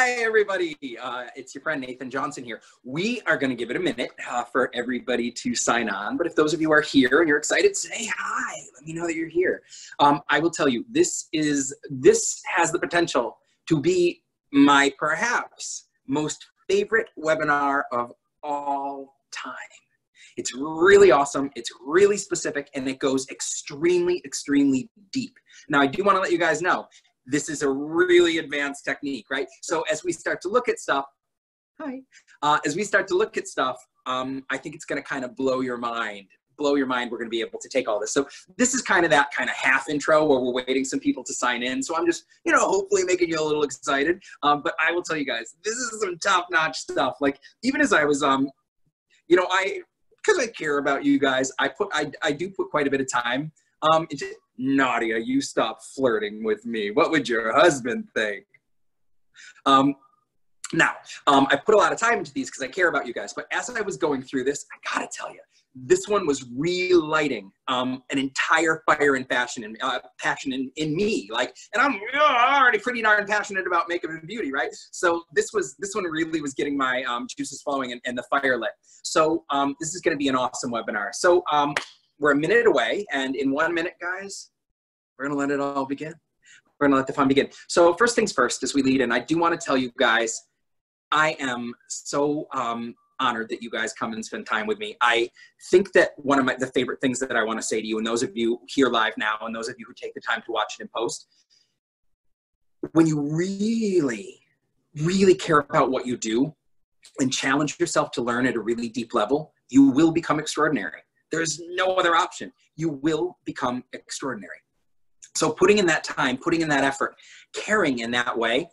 Hi, everybody. Uh, it's your friend Nathan Johnson here. We are going to give it a minute uh, for everybody to sign on. But if those of you are here and you're excited, say hi. Let me know that you're here. Um, I will tell you, this is this has the potential to be my perhaps most favorite webinar of all time. It's really awesome. It's really specific and it goes extremely, extremely deep. Now, I do want to let you guys know this is a really advanced technique, right? So as we start to look at stuff, hi, uh, as we start to look at stuff, um, I think it's going to kind of blow your mind. Blow your mind. We're going to be able to take all this. So this is kind of that kind of half intro where we're waiting some people to sign in. So I'm just, you know, hopefully making you a little excited. Um, but I will tell you guys, this is some top notch stuff. Like even as I was, um, you know, I because I care about you guys, I put I I do put quite a bit of time um, Nadia, you stop flirting with me. What would your husband think? Um, now, um, I put a lot of time into these because I care about you guys. But as I was going through this, I gotta tell you, this one was relighting um, an entire fire and passion and uh, passion in, in me. Like, and I'm already pretty darn passionate about makeup and beauty, right? So this was this one really was getting my um, juices flowing and, and, the fire lit. So um, this is going to be an awesome webinar. So um, we're a minute away, and in one minute, guys, we're gonna let it all begin. We're gonna let the fun begin. So first things first, as we lead in, I do want to tell you guys, I am so um, honored that you guys come and spend time with me. I think that one of my the favorite things that I want to say to you, and those of you here live now, and those of you who take the time to watch it in post, when you really, really care about what you do and challenge yourself to learn at a really deep level, you will become extraordinary. There's no other option. You will become extraordinary. So putting in that time, putting in that effort, caring in that way,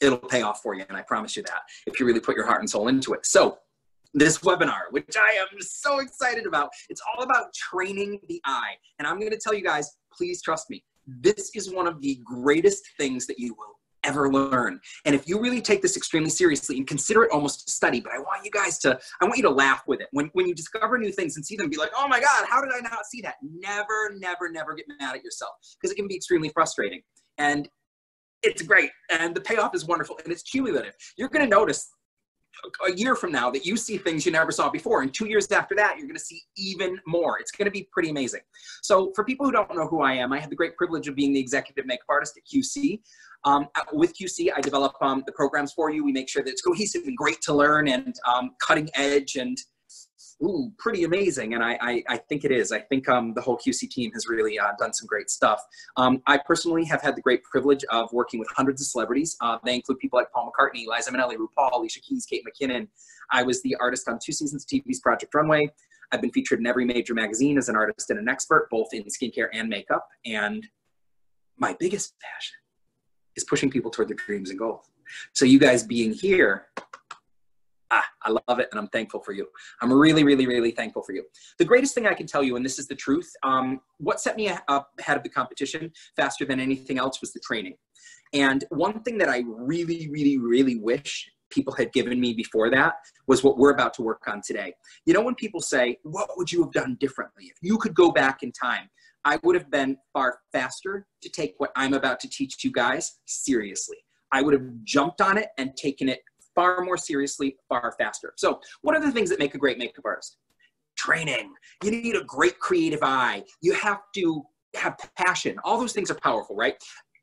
it'll pay off for you. And I promise you that if you really put your heart and soul into it. So this webinar, which I am so excited about, it's all about training the eye. And I'm going to tell you guys, please trust me. This is one of the greatest things that you will ever learn. And if you really take this extremely seriously and consider it almost a study, but I want you guys to, I want you to laugh with it. When, when you discover new things and see them, be like, oh my God, how did I not see that? Never, never, never get mad at yourself because it can be extremely frustrating. And it's great. And the payoff is wonderful and it's cumulative. You're going to notice a year from now that you see things you never saw before and two years after that you're going to see even more it's going to be pretty amazing so for people who don't know who i am i had the great privilege of being the executive makeup artist at qc um, with QC, I develop um, the programs for you. We make sure that it's cohesive and great to learn and um, cutting edge and ooh, pretty amazing. And I, I, I think it is. I think um, the whole QC team has really uh, done some great stuff. Um, I personally have had the great privilege of working with hundreds of celebrities. Uh, they include people like Paul McCartney, Liza Minnelli, RuPaul, Alicia Keys, Kate McKinnon. I was the artist on two seasons of TV's Project Runway. I've been featured in every major magazine as an artist and an expert, both in skincare and makeup. And my biggest passion is pushing people toward their dreams and goals. So you guys being here, ah, I love it and I'm thankful for you. I'm really, really, really thankful for you. The greatest thing I can tell you, and this is the truth, um, what set me up ahead of the competition faster than anything else was the training. And one thing that I really, really, really wish people had given me before that was what we're about to work on today. You know, when people say, What would you have done differently? If you could go back in time, I would have been far faster to take what I'm about to teach you guys seriously. I would have jumped on it and taken it far more seriously, far faster. So, what are the things that make a great makeup artist? Training. You need a great creative eye. You have to have passion. All those things are powerful, right?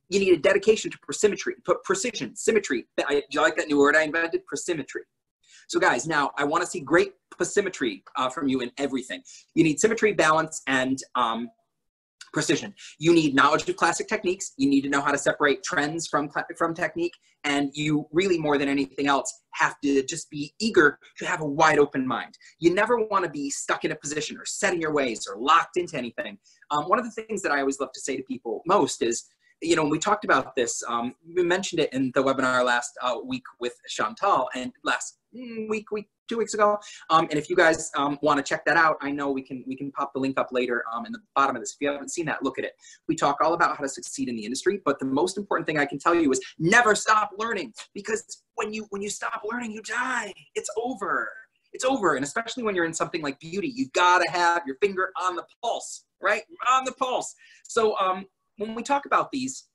You need a dedication to precimetry, precision, symmetry. I, do you like that new word I invented? Precimetry. So guys, now I want to see great symmetry uh, from you in everything. You need symmetry, balance, and um, precision. You need knowledge of classic techniques. You need to know how to separate trends from, from technique. And you really, more than anything else, have to just be eager to have a wide open mind. You never want to be stuck in a position or set in your ways or locked into anything. Um, one of the things that I always love to say to people most is, you know, we talked about this, um, we mentioned it in the webinar last uh, week with Chantal and last mm, week, week two weeks ago. Um, and if you guys um, want to check that out, I know we can we can pop the link up later um, in the bottom of this. If you haven't seen that, look at it. We talk all about how to succeed in the industry, but the most important thing I can tell you is never stop learning because when you when you stop learning, you die. It's over. It's over. And especially when you're in something like beauty, you gotta have your finger on the pulse, right? On the pulse. So um, when we talk about these,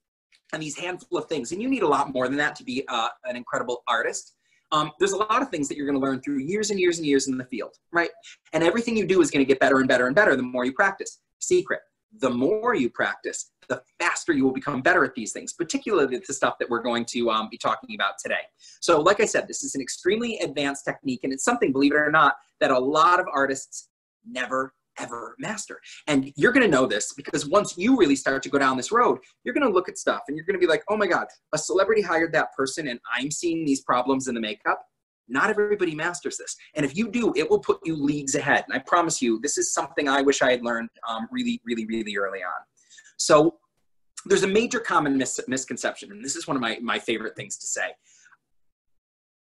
and these handful of things. And you need a lot more than that to be uh, an incredible artist. Um, there's a lot of things that you're going to learn through years and years and years in the field, right? And everything you do is going to get better and better and better the more you practice. Secret the more you practice, the faster you will become better at these things, particularly the stuff that we're going to um, be talking about today. So, like I said, this is an extremely advanced technique, and it's something, believe it or not, that a lot of artists never ever master. And you're going to know this because once you really start to go down this road, you're going to look at stuff and you're going to be like, oh my God, a celebrity hired that person and I'm seeing these problems in the makeup. Not everybody masters this. And if you do, it will put you leagues ahead. And I promise you, this is something I wish I had learned um, really, really, really early on. So there's a major common mis- misconception, and this is one of my, my favorite things to say.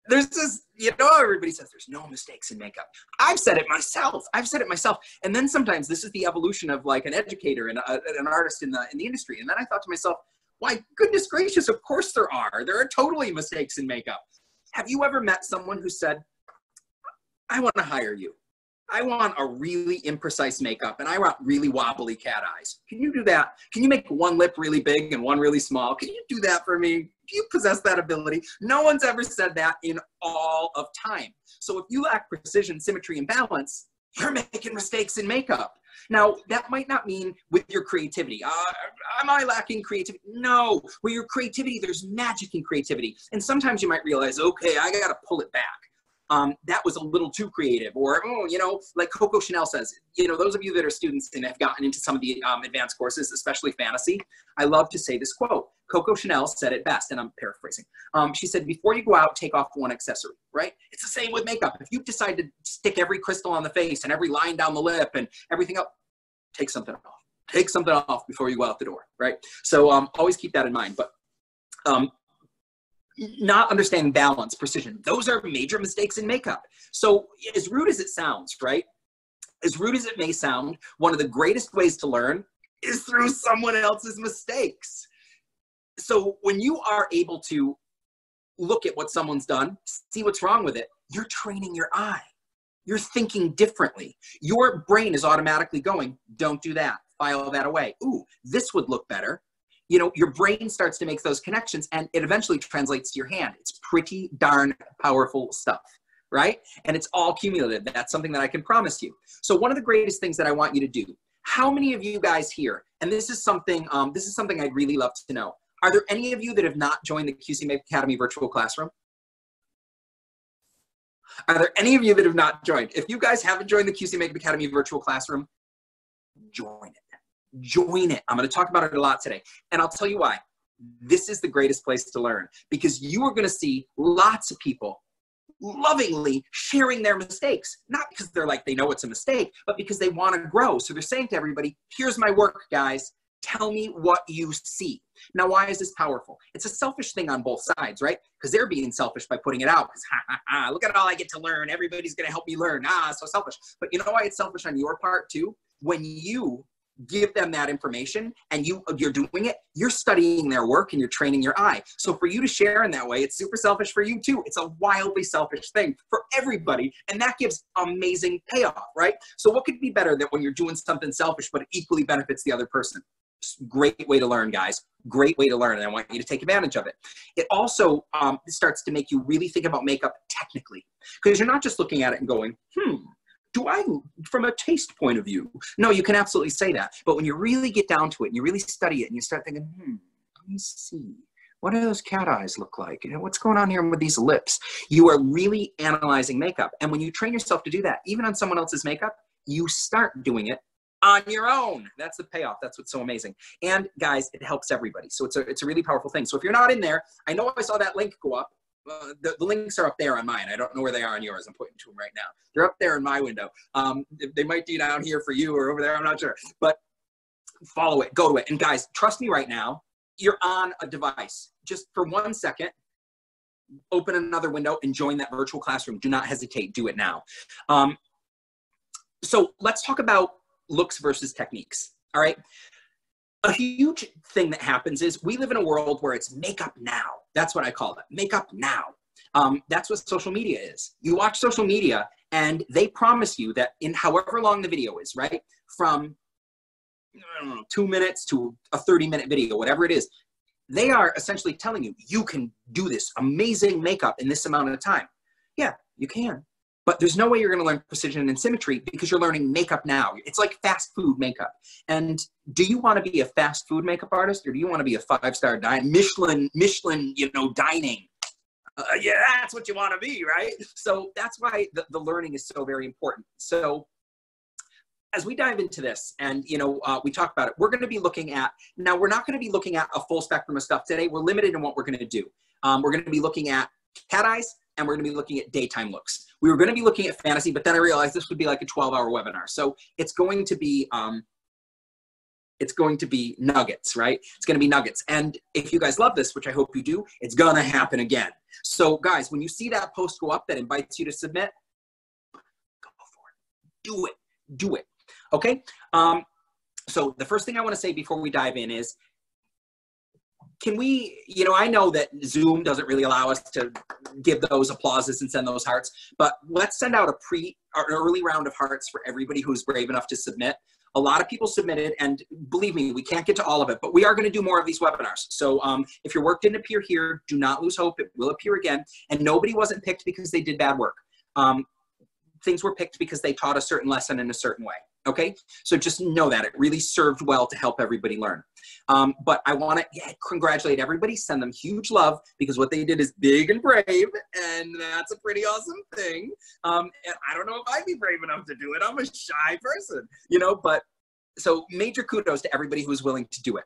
There's this, you know, everybody says there's no mistakes in makeup. I've said it myself. I've said it myself. And then sometimes this is the evolution of like an educator and a, an artist in the in the industry. And then I thought to myself, why, goodness gracious, of course there are. There are totally mistakes in makeup. Have you ever met someone who said, I want to hire you? I want a really imprecise makeup and I want really wobbly cat eyes. Can you do that? Can you make one lip really big and one really small? Can you do that for me? You possess that ability? No one's ever said that in all of time. So if you lack precision, symmetry, and balance, you're making mistakes in makeup. Now, that might not mean with your creativity. Uh, am I lacking creativity? No. With your creativity, there's magic in creativity. And sometimes you might realize, okay, I got to pull it back. Um, that was a little too creative. Or, oh, you know, like Coco Chanel says, you know, those of you that are students and have gotten into some of the um, advanced courses, especially fantasy, I love to say this quote. Coco Chanel said it best, and I'm paraphrasing. Um, she said, before you go out, take off one accessory, right? It's the same with makeup. If you decide to stick every crystal on the face and every line down the lip and everything up, take something off. Take something off before you go out the door, right? So um, always keep that in mind. But um, not understanding balance, precision, those are major mistakes in makeup. So as rude as it sounds, right? As rude as it may sound, one of the greatest ways to learn is through someone else's mistakes. So when you are able to look at what someone's done, see what's wrong with it, you're training your eye. You're thinking differently. Your brain is automatically going, don't do that, file that away. Ooh, this would look better. You know, your brain starts to make those connections and it eventually translates to your hand. It's pretty darn powerful stuff, right? And it's all cumulative. That's something that I can promise you. So one of the greatest things that I want you to do, how many of you guys here, and this is something, um, this is something I'd really love to know. Are there any of you that have not joined the QC Academy virtual classroom? Are there any of you that have not joined? If you guys haven't joined the QC Academy virtual classroom, join it. Join it. I'm going to talk about it a lot today. And I'll tell you why. This is the greatest place to learn because you are going to see lots of people lovingly sharing their mistakes. Not because they're like they know it's a mistake, but because they want to grow. So they're saying to everybody, here's my work, guys. Tell me what you see. Now, why is this powerful? It's a selfish thing on both sides, right? Because they're being selfish by putting it out. Because, ha, ha, ha, look at all I get to learn. Everybody's going to help me learn. Ah, so selfish. But you know why it's selfish on your part, too? When you give them that information and you you're doing it you're studying their work and you're training your eye so for you to share in that way it's super selfish for you too it's a wildly selfish thing for everybody and that gives amazing payoff right so what could be better than when you're doing something selfish but it equally benefits the other person great way to learn, guys. Great way to learn, and I want you to take advantage of it. It also um, starts to make you really think about makeup technically, because you're not just looking at it and going, hmm, do I, from a taste point of view? No, you can absolutely say that. But when you really get down to it and you really study it and you start thinking, hmm, let me see. What do those cat eyes look like? You know, what's going on here with these lips? You are really analyzing makeup. And when you train yourself to do that, even on someone else's makeup, you start doing it on your own. That's the payoff. That's what's so amazing. And guys, it helps everybody. So it's a, it's a really powerful thing. So if you're not in there, I know I saw that link go up. The, the, links are up there on mine. I don't know where they are on yours. I'm pointing to them right now. They're up there in my window. Um, they might be down here for you or over there. I'm not sure. But follow it, go to it. And guys, trust me right now, you're on a device. Just for one second, open another window and join that virtual classroom. Do not hesitate. Do it now. Um, so let's talk about looks versus techniques. All right. A huge thing that happens is we live in a world where it's makeup now. That's what I call it. Makeup now. Um, that's what social media is. You watch social media and they promise you that in however long the video is, right? From know, two minutes to a 30 minute video, whatever it is, they are essentially telling you, you can do this amazing makeup in this amount of time. Yeah, you can. But there's no way you're going to learn precision and symmetry because you're learning makeup now. It's like fast food makeup. And do you want to be a fast food makeup artist or do you want to be a five-star dining Michelin Michelin, you know, dining? Uh, yeah, that's what you want to be, right? So that's why the, the learning is so very important. So as we dive into this and you know uh, we talk about it we're going to be looking at now we're not going to be looking at a full spectrum of stuff today we're limited in what we're going to do um, we're going to be looking at cat eyes and we're going to be looking at daytime looks. We were going to be looking at fantasy but then i realized this would be like a 12 hour webinar. So it's going to be um, it's going to be nuggets right? It's going to be nuggets. And if you guys love this which i hope you do it's going to happen again. So guys when you see that post go up that invites you to submit go for it. Do it. Do it. Okay. Um, so the first thing I want to say before we dive in is, can we, you know, I know that Zoom doesn't really allow us to give those applauses and send those hearts, but let's send out a pre, an early round of hearts for everybody who's brave enough to submit. A lot of people submitted, and believe me, we can't get to all of it, but we are going to do more of these webinars. So um, if your work didn't appear here, do not lose hope. It will appear again. And nobody wasn't picked because they did bad work. Um, things were picked because they taught a certain lesson in a certain way. Okay, so just know that it really served well to help everybody learn. Um, but I want to yeah, congratulate everybody, send them huge love because what they did is big and brave, and that's a pretty awesome thing. Um, and I don't know if I'd be brave enough to do it. I'm a shy person, you know. But so major kudos to everybody who's willing to do it.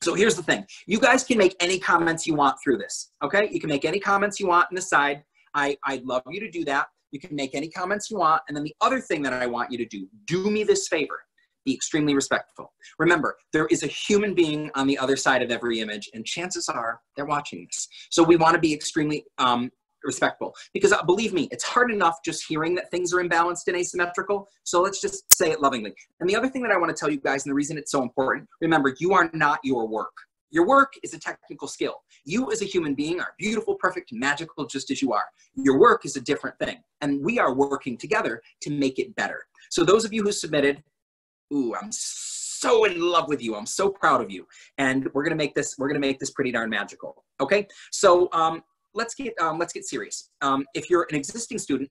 So here's the thing: you guys can make any comments you want through this. Okay, you can make any comments you want in the side. I I'd love you to do that. You can make any comments you want. And then the other thing that I want you to do, do me this favor. Be extremely respectful. Remember, there is a human being on the other side of every image, and chances are they're watching this. So we want to be extremely um, respectful because uh, believe me, it's hard enough just hearing that things are imbalanced and asymmetrical. So let's just say it lovingly. And the other thing that I want to tell you guys, and the reason it's so important, remember, you are not your work. Your work is a technical skill. You as a human being are beautiful, perfect, magical, just as you are. Your work is a different thing. And we are working together to make it better. So those of you who submitted, ooh, I'm so in love with you. I'm so proud of you. And we're gonna make this, we're gonna make this pretty darn magical. Okay? So um, let's get um, let's get serious. Um, if you're an existing student,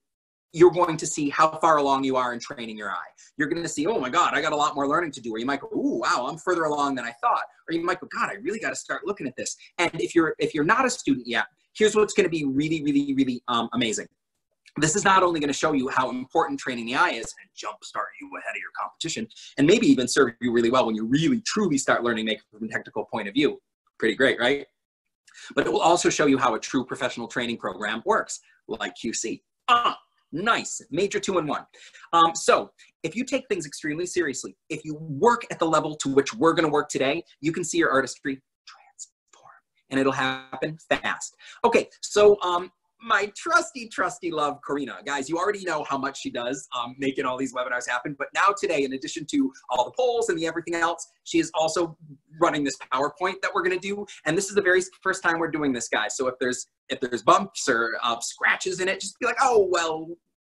you're going to see how far along you are in training your eye. You're going to see, oh my God, I got a lot more learning to do. Or you might go, oh wow, I'm further along than I thought. Or you might go, God, I really got to start looking at this. And if you're if you're not a student yet, here's what's going to be really, really, really um, amazing. This is not only going to show you how important training the eye is and jumpstart you ahead of your competition, and maybe even serve you really well when you really truly start learning makeup from a technical point of view. Pretty great, right? But it will also show you how a true professional training program works, like QC. Ah, Nice, major two and one. Um, so if you take things extremely seriously, if you work at the level to which we're gonna work today, you can see your artistry transform and it'll happen fast. Okay, so um, my trusty, trusty love, Karina. Guys, you already know how much she does um, making all these webinars happen. But now today, in addition to all the polls and the everything else, she is also running this PowerPoint that we're going to do. And this is the very first time we're doing this, guys. So if there's if there's bumps or uh, scratches in it, just be like, oh, well,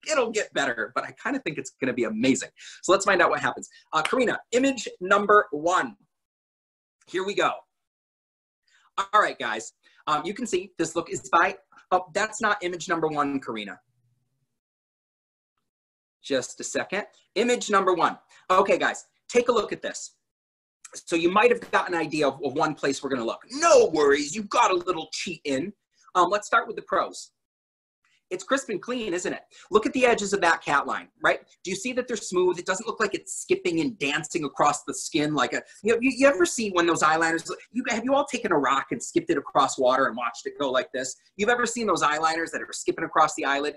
it'll get better. But I kind of think it's going to be amazing. So let's find out what happens. Uh, Karina, image number one. Here we go. All right, guys. Um, you can see this look is by Oh, that's not image number one, Karina. Just a second. Image number one. Okay, guys, take a look at this. So you might have got an idea of, of one place we're gonna look. No worries, you've got a little cheat in. Um, let's start with the pros it's crisp and clean, isn't it? Look at the edges of that cat line, right? Do you see that they're smooth? It doesn't look like it's skipping and dancing across the skin like a, you know, you, you ever see when those eyeliners, you, have you all taken a rock and skipped it across water and watched it go like this? You've ever seen those eyeliners that are skipping across the eyelid?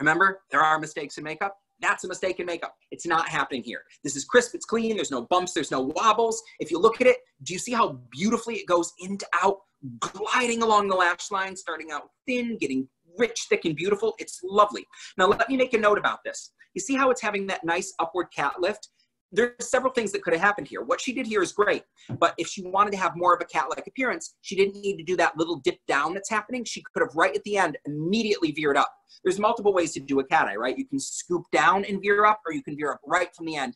Remember, there are mistakes in makeup. That's a mistake in makeup. It's not happening here. This is crisp, it's clean, there's no bumps, there's no wobbles. If you look at it, do you see how beautifully it goes into out, gliding along the lash line, starting out thin, getting rich, thick, and beautiful. It's lovely. Now let me make a note about this. You see how it's having that nice upward cat lift? There's several things that could have happened here. What she did here is great, but if she wanted to have more of a cat-like appearance, she didn't need to do that little dip down that's happening. She could have right at the end immediately veered up. There's multiple ways to do a cat eye, right? You can scoop down and veer up, or you can veer up right from the end.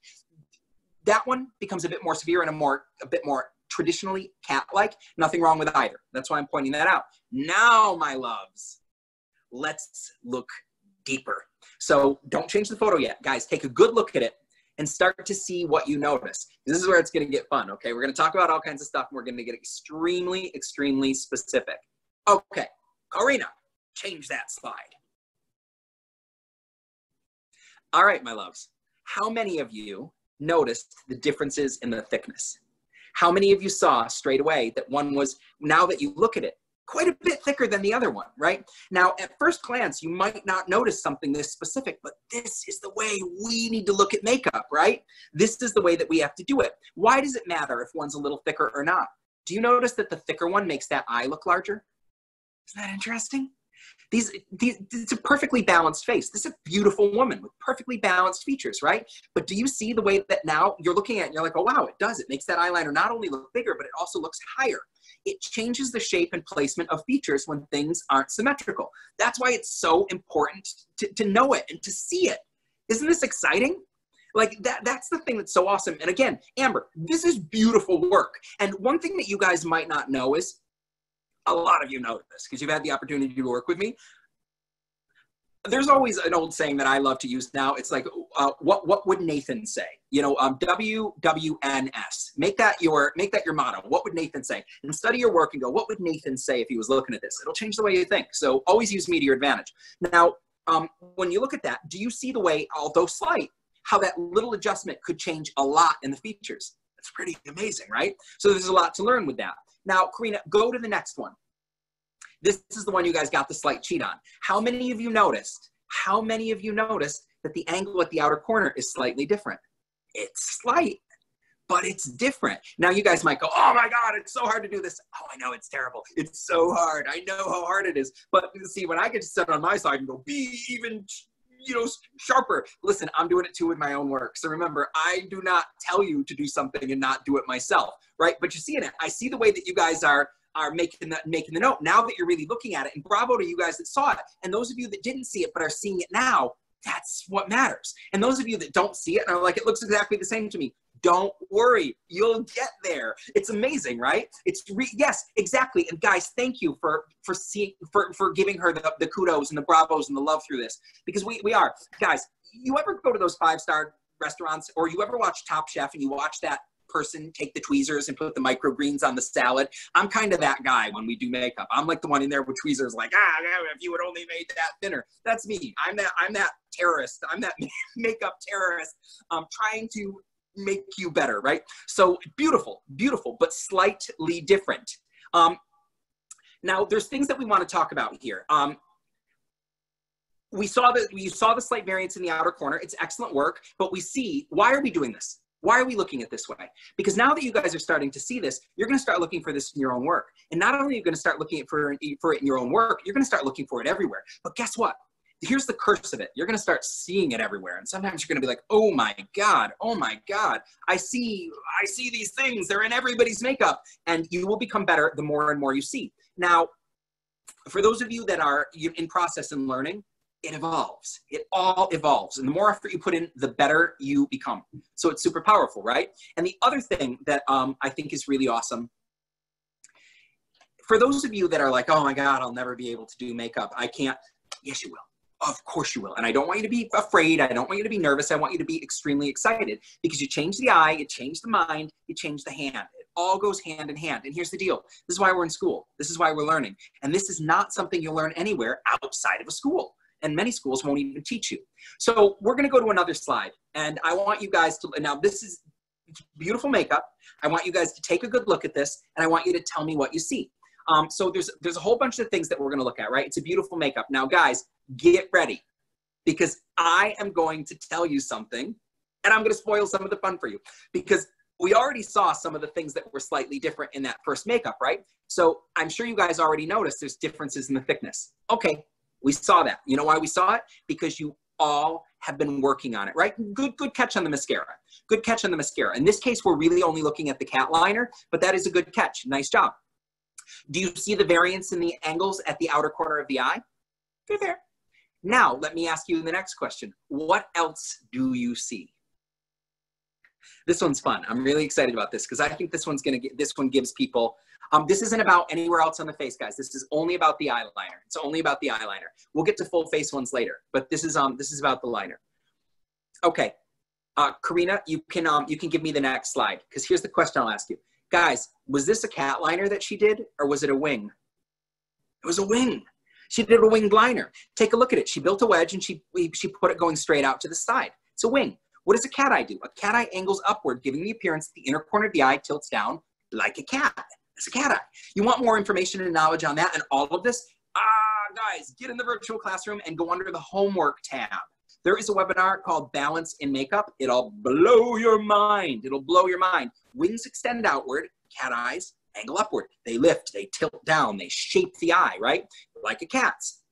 That one becomes a bit more severe and a more a bit more traditionally cat-like, nothing wrong with either. That's why I'm pointing that out. Now, my loves, let's look deeper. So don't change the photo yet. Guys, take a good look at it and start to see what you notice. This is where it's going to get fun, okay? We're going to talk about all kinds of stuff and we're going to get extremely, extremely specific. Okay, Karina, change that slide. All right, my loves. How many of you noticed the differences in the thickness? How many of you saw straight away that one was, now that you look at it, quite a bit thicker than the other one, right? Now, at first glance, you might not notice something this specific, but this is the way we need to look at makeup, right? This is the way that we have to do it. Why does it matter if one's a little thicker or not? Do you notice that the thicker one makes that eye look larger? Isn't that interesting? These, these, it's a perfectly balanced face. This is a beautiful woman with perfectly balanced features, right? But do you see the way that now you're looking at it you're like, oh, wow, it does. It makes that eyeliner not only look bigger, but it also looks higher. It changes the shape and placement of features when things aren't symmetrical. That's why it's so important to, to know it and to see it. Isn't this exciting? Like that, that's the thing that's so awesome. And again, Amber, this is beautiful work. And one thing that you guys might not know is a lot of you know this because you've had the opportunity to work with me. There's always an old saying that I love to use now. It's like, uh, what what would Nathan say? You know, um, WWNS. Make that your make that your motto. What would Nathan say? And study your work and go, what would Nathan say if he was looking at this? It'll change the way you think. So always use me to your advantage. Now, um, when you look at that, do you see the way, although slight, how that little adjustment could change a lot in the features? That's pretty amazing, right? So there's a lot to learn with that. Now, Karina, go to the next one. This is the one you guys got the slight cheat on. How many of you noticed? How many of you noticed that the angle at the outer corner is slightly different? It's slight, but it's different. Now you guys might go, oh my God, it's so hard to do this. Oh, I know it's terrible. It's so hard. I know how hard it is. But see, when I get to sit on my side and go, be even you know, sharper. Listen, I'm doing it too with my own work. So remember, I do not tell you to do something and not do it myself, right? But you see in it, I see the way that you guys are are making the making the note. Now that you're really looking at it, and bravo to you guys that saw it, and those of you that didn't see it but are seeing it now, that's what matters. And those of you that don't see it and are like, it looks exactly the same to me, don't worry, you'll get there. It's amazing, right? It's re- yes, exactly. And guys, thank you for for seeing for for giving her the, the kudos and the bravos and the love through this because we we are guys. You ever go to those five star restaurants or you ever watch Top Chef and you watch that person take the tweezers and put the microgreens on the salad. I'm kind of that guy when we do makeup. I'm like the one in there with tweezers, like ah, if you would only made that thinner. That's me. I'm that. I'm that terrorist. I'm that makeup terrorist. Um, trying to make you better, right? So beautiful, beautiful, but slightly different. Um, now, there's things that we want to talk about here. Um, we saw that we saw the slight variance in the outer corner. It's excellent work, but we see why are we doing this? Why are we looking at this way? Because now that you guys are starting to see this, you're going to start looking for this in your own work. And not only are you going to start looking for, for it in your own work, you're going to start looking for it everywhere. But guess what? Here's the curse of it. You're going to start seeing it everywhere. And sometimes you're going to be like, oh my God, oh my God, I see, I see these things. They're in everybody's makeup. And you will become better the more and more you see. Now, for those of you that are in process and learning, it evolves. It all evolves. And the more effort you put in, the better you become. So it's super powerful, right? And the other thing that um, I think is really awesome for those of you that are like, oh my God, I'll never be able to do makeup. I can't. Yes, you will. Of course you will. And I don't want you to be afraid. I don't want you to be nervous. I want you to be extremely excited because you change the eye, you change the mind, you change the hand. It all goes hand in hand. And here's the deal this is why we're in school, this is why we're learning. And this is not something you'll learn anywhere outside of a school. And many schools won't even teach you. So we're going to go to another slide. And I want you guys to, now this is beautiful makeup. I want you guys to take a good look at this and I want you to tell me what you see. Um, so there's there's a whole bunch of things that we're going to look at, right? It's a beautiful makeup. Now, guys, get ready because I am going to tell you something and I'm going to spoil some of the fun for you because we already saw some of the things that were slightly different in that first makeup, right? So I'm sure you guys already noticed there's differences in the thickness. Okay, we saw that. You know why we saw it? Because you all have been working on it, right? Good, good catch on the mascara. Good catch on the mascara. In this case, we're really only looking at the cat liner, but that is a good catch. Nice job. Do you see the variance in the angles at the outer corner of the eye? They're there. Now, let me ask you the next question. What else do you see? This one's fun. I'm really excited about this because I think this one's gonna get, this one gives people, um, this isn't about anywhere else on the face, guys. This is only about the eyeliner. It's only about the eyeliner. We'll get to full face ones later, but this is, um, this is about the liner. Okay, uh, Karina, you can, um, you can give me the next slide because here's the question I'll ask you. Guys, was this a cat liner that she did or was it a wing? It was a wing. She did a winged liner. Take a look at it. She built a wedge and she, she put it going straight out to the side. It's a wing. What does a cat eye do? A cat eye angles upward, giving the appearance the inner corner of the eye tilts down like a cat. It's a cat eye. You want more information and knowledge on that and all of this? Ah, guys, get in the virtual classroom and go under the homework tab. There is a webinar called Balance in Makeup. It'll blow your mind. It'll blow your mind. Wings extend outward, cat eyes angle upward. They lift, they tilt down, they shape the eye, right? Like a cat's.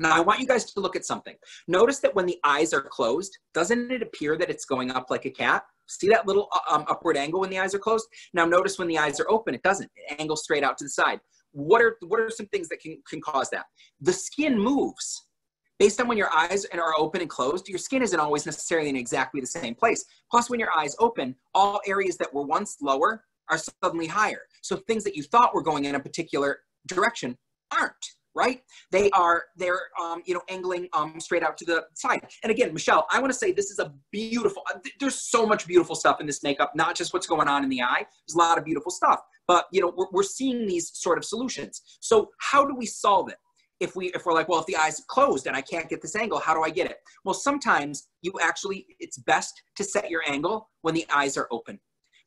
Now, I want you guys to look at something. Notice that when the eyes are closed, doesn't it appear that it's going up like a cat? See that little uh, um, upward angle when the eyes are closed? Now, notice when the eyes are open, it doesn't. It angles straight out to the side. What are, what are some things that can, can cause that? The skin moves. Based on when your eyes are open and closed, your skin isn't always necessarily in exactly the same place. Plus, when your eyes open, all areas that were once lower are suddenly higher. So things that you thought were going in a particular direction aren't right? They are they're um, you know angling um, straight out to the side. And again, Michelle, I want to say this is a beautiful. Uh, there's so much beautiful stuff in this makeup, not just what's going on in the eye. There's a lot of beautiful stuff, but you know we're, we're seeing these sort of solutions. So how do we solve it? If we if we're like, well, if the eyes closed and I can't get this angle, how do I get it? Well, sometimes you actually it's best to set your angle when the eyes are open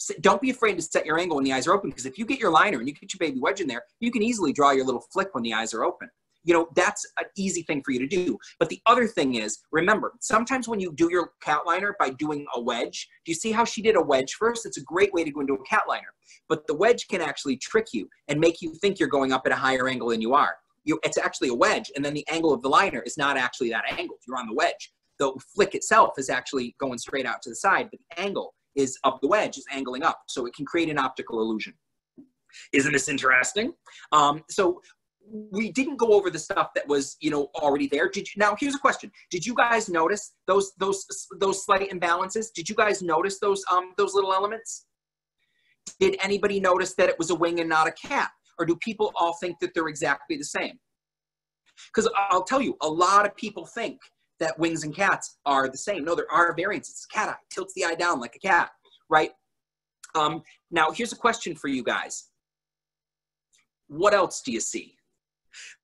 so don't be afraid to set your angle when the eyes are open because if you get your liner and you get your baby wedge in there, you can easily draw your little flick when the eyes are open. You know, that's an easy thing for you to do. But the other thing is, remember, sometimes when you do your cat liner by doing a wedge, do you see how she did a wedge first? It's a great way to go into a cat liner. But the wedge can actually trick you and make you think you're going up at a higher angle than you are. You, it's actually a wedge, and then the angle of the liner is not actually that angle. You're on the wedge. The flick itself is actually going straight out to the side, but the angle is of the wedge is angling up. So it can create an optical illusion. Isn't this interesting? Um, so we didn't go over the stuff that was you know already there did you now here's a question did you guys notice those those those slight imbalances did you guys notice those um those little elements did anybody notice that it was a wing and not a cat or do people all think that they're exactly the same because i'll tell you a lot of people think that wings and cats are the same. No, there are variances. Cat eye tilts the eye down like a cat, right? Um, now, here's a question for you guys. What else do you see?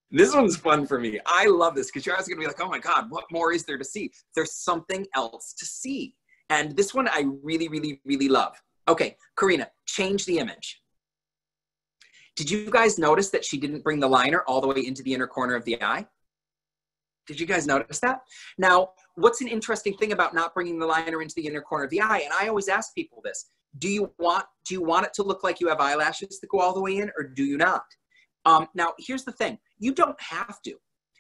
This one's fun for me. I love this because you're always going to be like, oh my God, what more is there to see? There's something else to see. And this one I really, really, really love. Okay, Karina, change the image. Did you guys notice that she didn't bring the liner all the way into the inner corner of the eye? Did you guys notice that? Now, what's an interesting thing about not bringing the liner into the inner corner of the eye? And I always ask people this: Do you want do you want it to look like you have eyelashes that go all the way in, or do you not? Um, now, here's the thing: you don't have to.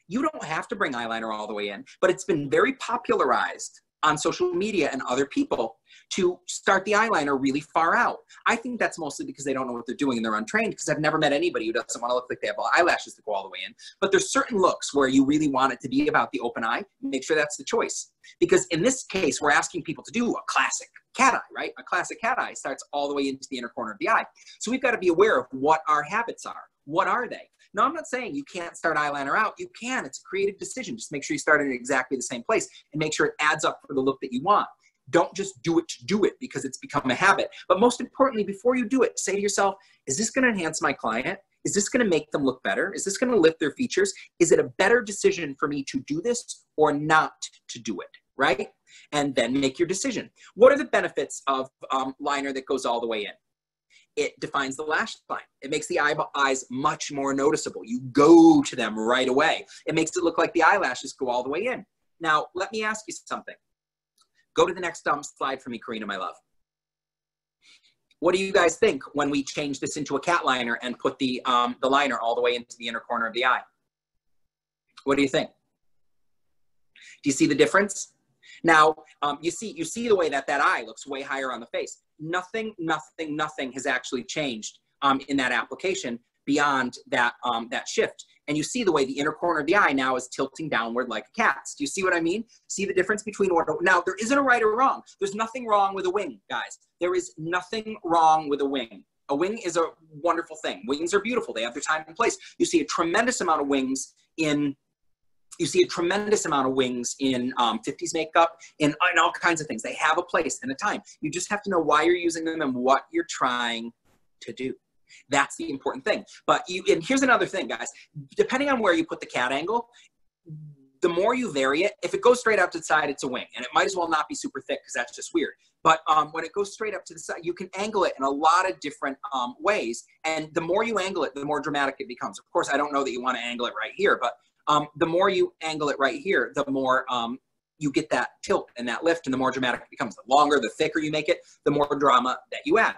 You don't have to bring eyeliner all the way in, but it's been very popularized on social media and other people to start the eyeliner really far out. I think that's mostly because they don't know what they're doing and they're untrained because I've never met anybody who doesn't want to look like they have eyelashes that go all the way in. But there's certain looks where you really want it to be about the open eye. Make sure that's the choice. Because in this case, we're asking people to do a classic cat eye, right? A classic cat eye starts all the way into the inner corner of the eye. So we've got to be aware of what our habits are. What are they? Now, I'm not saying you can't start eyeliner out. You can. It's a creative decision. Just make sure you start in exactly the same place and make sure it adds up for the look that you want. Don't just do it to do it because it's become a habit. But most importantly, before you do it, say to yourself, is this going to enhance my client? Is this going to make them look better? Is this going to lift their features? Is it a better decision for me to do this or not to do it? Right? And then make your decision. What are the benefits of um, liner that goes all the way in? It defines the lash line. It makes the eyes much more noticeable. You go to them right away. It makes it look like the eyelashes go all the way in. Now, let me ask you something. Go to the next um, slide for me, Karina, my love. What do you guys think when we change this into a cat liner and put the, um, the liner all the way into the inner corner of the eye? What do you think? Do you see the difference? Now, um, you see, you see the way that that eye looks way higher on the face. Nothing, nothing, nothing has actually changed um, in that application beyond that, um, that shift. and you see the way the inner corner of the eye now is tilting downward like a cat's. Do you see what I mean? See the difference between what, now there isn't a right or wrong. There's nothing wrong with a wing, guys. There is nothing wrong with a wing. A wing is a wonderful thing. Wings are beautiful. They have their time and place. You see a tremendous amount of wings in you see a tremendous amount of wings in um, 50s makeup in all kinds of things. They have a place and a time. You just have to know why you're using them and what you're trying to do. That's the important thing. But you, and here's another thing, guys. Depending on where you put the cat angle, the more you vary it, if it goes straight up to the side, it's a wing. And it might as well not be super thick because that's just weird. But um, when it goes straight up to the side, you can angle it in a lot of different um, ways. And the more you angle it, the more dramatic it becomes. Of course, I don't know that you want to angle it right here, but um, the more you angle it right here, the more um, you get that tilt and that lift and the more dramatic it becomes. The longer, the thicker you make it, the more drama that you add.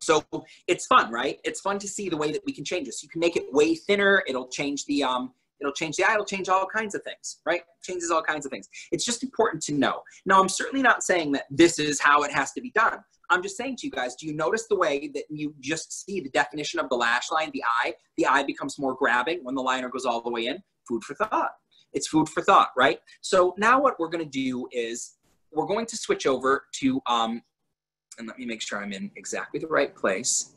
So it's fun, right? It's fun to see the way that we can change this. You can make it way thinner. It'll change the um, it'll change the eye. It'll change all kinds of things, right? Changes all kinds of things. It's just important to know. Now, I'm certainly not saying that this is how it has to be done. I'm just saying to you guys, do you notice the way that you just see the definition of the lash line, the eye? The eye becomes more grabbing when the liner goes all the way in. Food for thought. It's food for thought, right? So now what we're going to do is we're going to switch over to um, and let me make sure I'm in exactly the right place.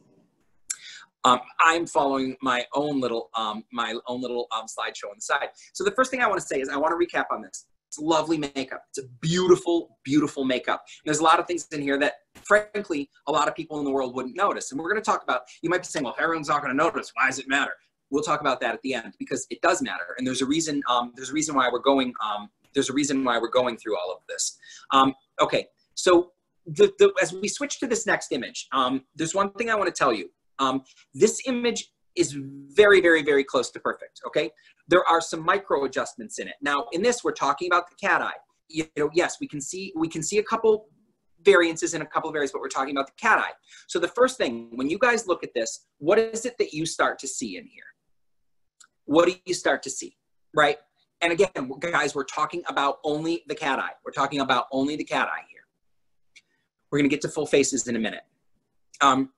Um, I'm following my own little um, my own little um, slideshow on the side. So the first thing I want to say is I want to recap on this. It's lovely makeup. It's a beautiful, beautiful makeup. And there's a lot of things in here that, frankly, a lot of people in the world wouldn't notice. And we're going to talk about. You might be saying, "Well, if everyone's not going to notice, why does it matter?" We'll talk about that at the end because it does matter. And there's a reason. Um, there's a reason why we're going. Um, there's a reason why we're going through all of this. Um, okay, so the, the, as we switch to this next image, um, there's one thing I want to tell you. Um, this image is very, very, very close to perfect, okay? There are some micro adjustments in it. Now, in this, we're talking about the cat eye. You know, yes, we can see, we can see a couple variances in a couple of areas, but we're talking about the cat eye. So the first thing, when you guys look at this, what is it that you start to see in here? What do you start to see, right? And again, guys, we're talking about only the cat eye. We're talking about only the cat eye here. we're going to get to full faces in a minute. Um,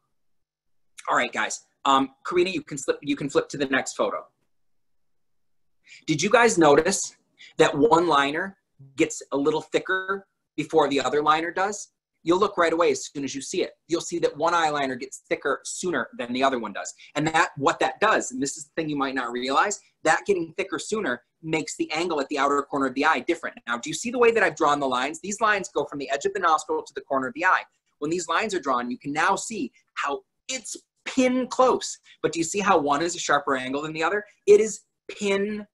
all right, guys. Um, Karina, you can, flip, you can flip to the next photo. Did you guys notice that one liner gets a little thicker before the other liner does? You'll look right away as soon as you see it. You'll see that one eyeliner gets thicker sooner than the other one does. And that what that does, and this is the thing you might not realize, that getting thicker sooner makes the angle at the outer corner of the eye different. Now, do you see the way that I've drawn the lines? These lines go from the edge of the nostril to the corner of the eye. When these lines are drawn, you can now see how it's pin close. But do you see how one is a sharper angle than the other? It is pin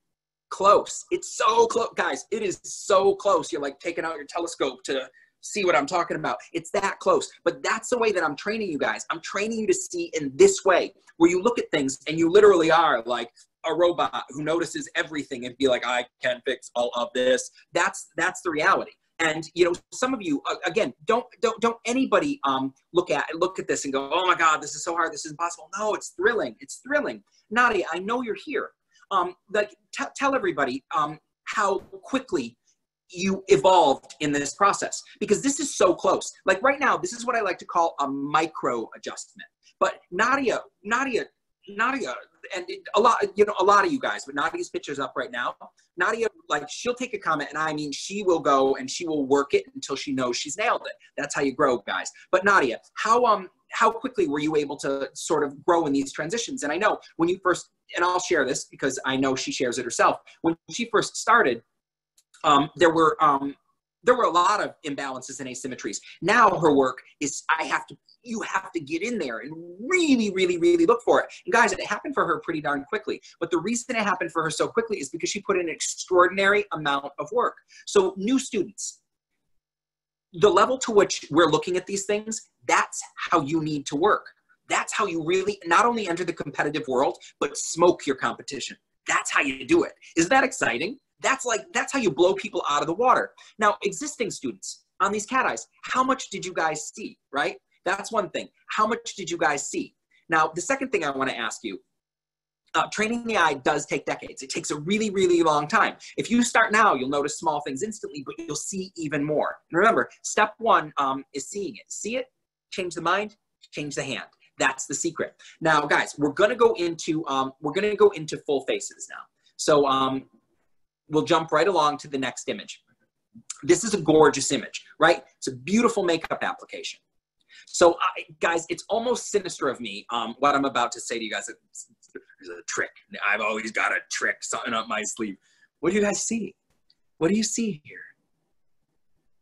close. It's so close. Guys, it is so close. You're like taking out your telescope to see what I'm talking about. It's that close. But that's the way that I'm training you guys. I'm training you to see in this way, where you look at things and you literally are like, a robot who notices everything and be like, I can fix all of this. That's that's the reality. And you know, some of you again, don't don't don't anybody um, look at look at this and go, oh my God, this is so hard, this is impossible. No, it's thrilling. It's thrilling. Nadia, I know you're here. Um, like t- tell everybody um, how quickly you evolved in this process because this is so close. Like right now, this is what I like to call a micro adjustment. But Nadia, Nadia, Nadia and a lot, you know, a lot of you guys, but Nadia's picture's up right now. Nadia, like, she'll take a comment, and I mean, she will go and she will work it until she knows she's nailed it. That's how you grow, guys. But Nadia, how um how quickly were you able to sort of grow in these transitions? And I know when you first, and I'll share this because I know she shares it herself. When she first started, um, there were um, there were a lot of imbalances and asymmetries. Now her work is I have to you have to get in there and really, really, really look for it. And guys, it happened for her pretty darn quickly. But the reason it happened for her so quickly is because she put in an extraordinary amount of work. So, new students, the level to which we're looking at these things, that's how you need to work. That's how you really not only enter the competitive world, but smoke your competition. That's how you do it. Isn't that exciting? That's like, that's how you blow people out of the water. Now, existing students on these cat eyes, how much did you guys see, right? That's one thing. How much did you guys see? Now, the second thing I want to ask you uh, training the eye does take decades. It takes a really, really long time. If you start now, you'll notice small things instantly, but you'll see even more. And remember, step one um, is seeing it. See it, change the mind, change the hand. That's the secret. Now, guys, we're gonna go into um, we're gonna go into full faces now. So um, we'll jump right along to the next image. This is a gorgeous image, right? It's a beautiful makeup application. So, I, guys, it's almost sinister of me um, what I'm about to say to you guys. It's, it's a trick. I've always got a trick, something up my sleeve. What do you guys see? What do you see here?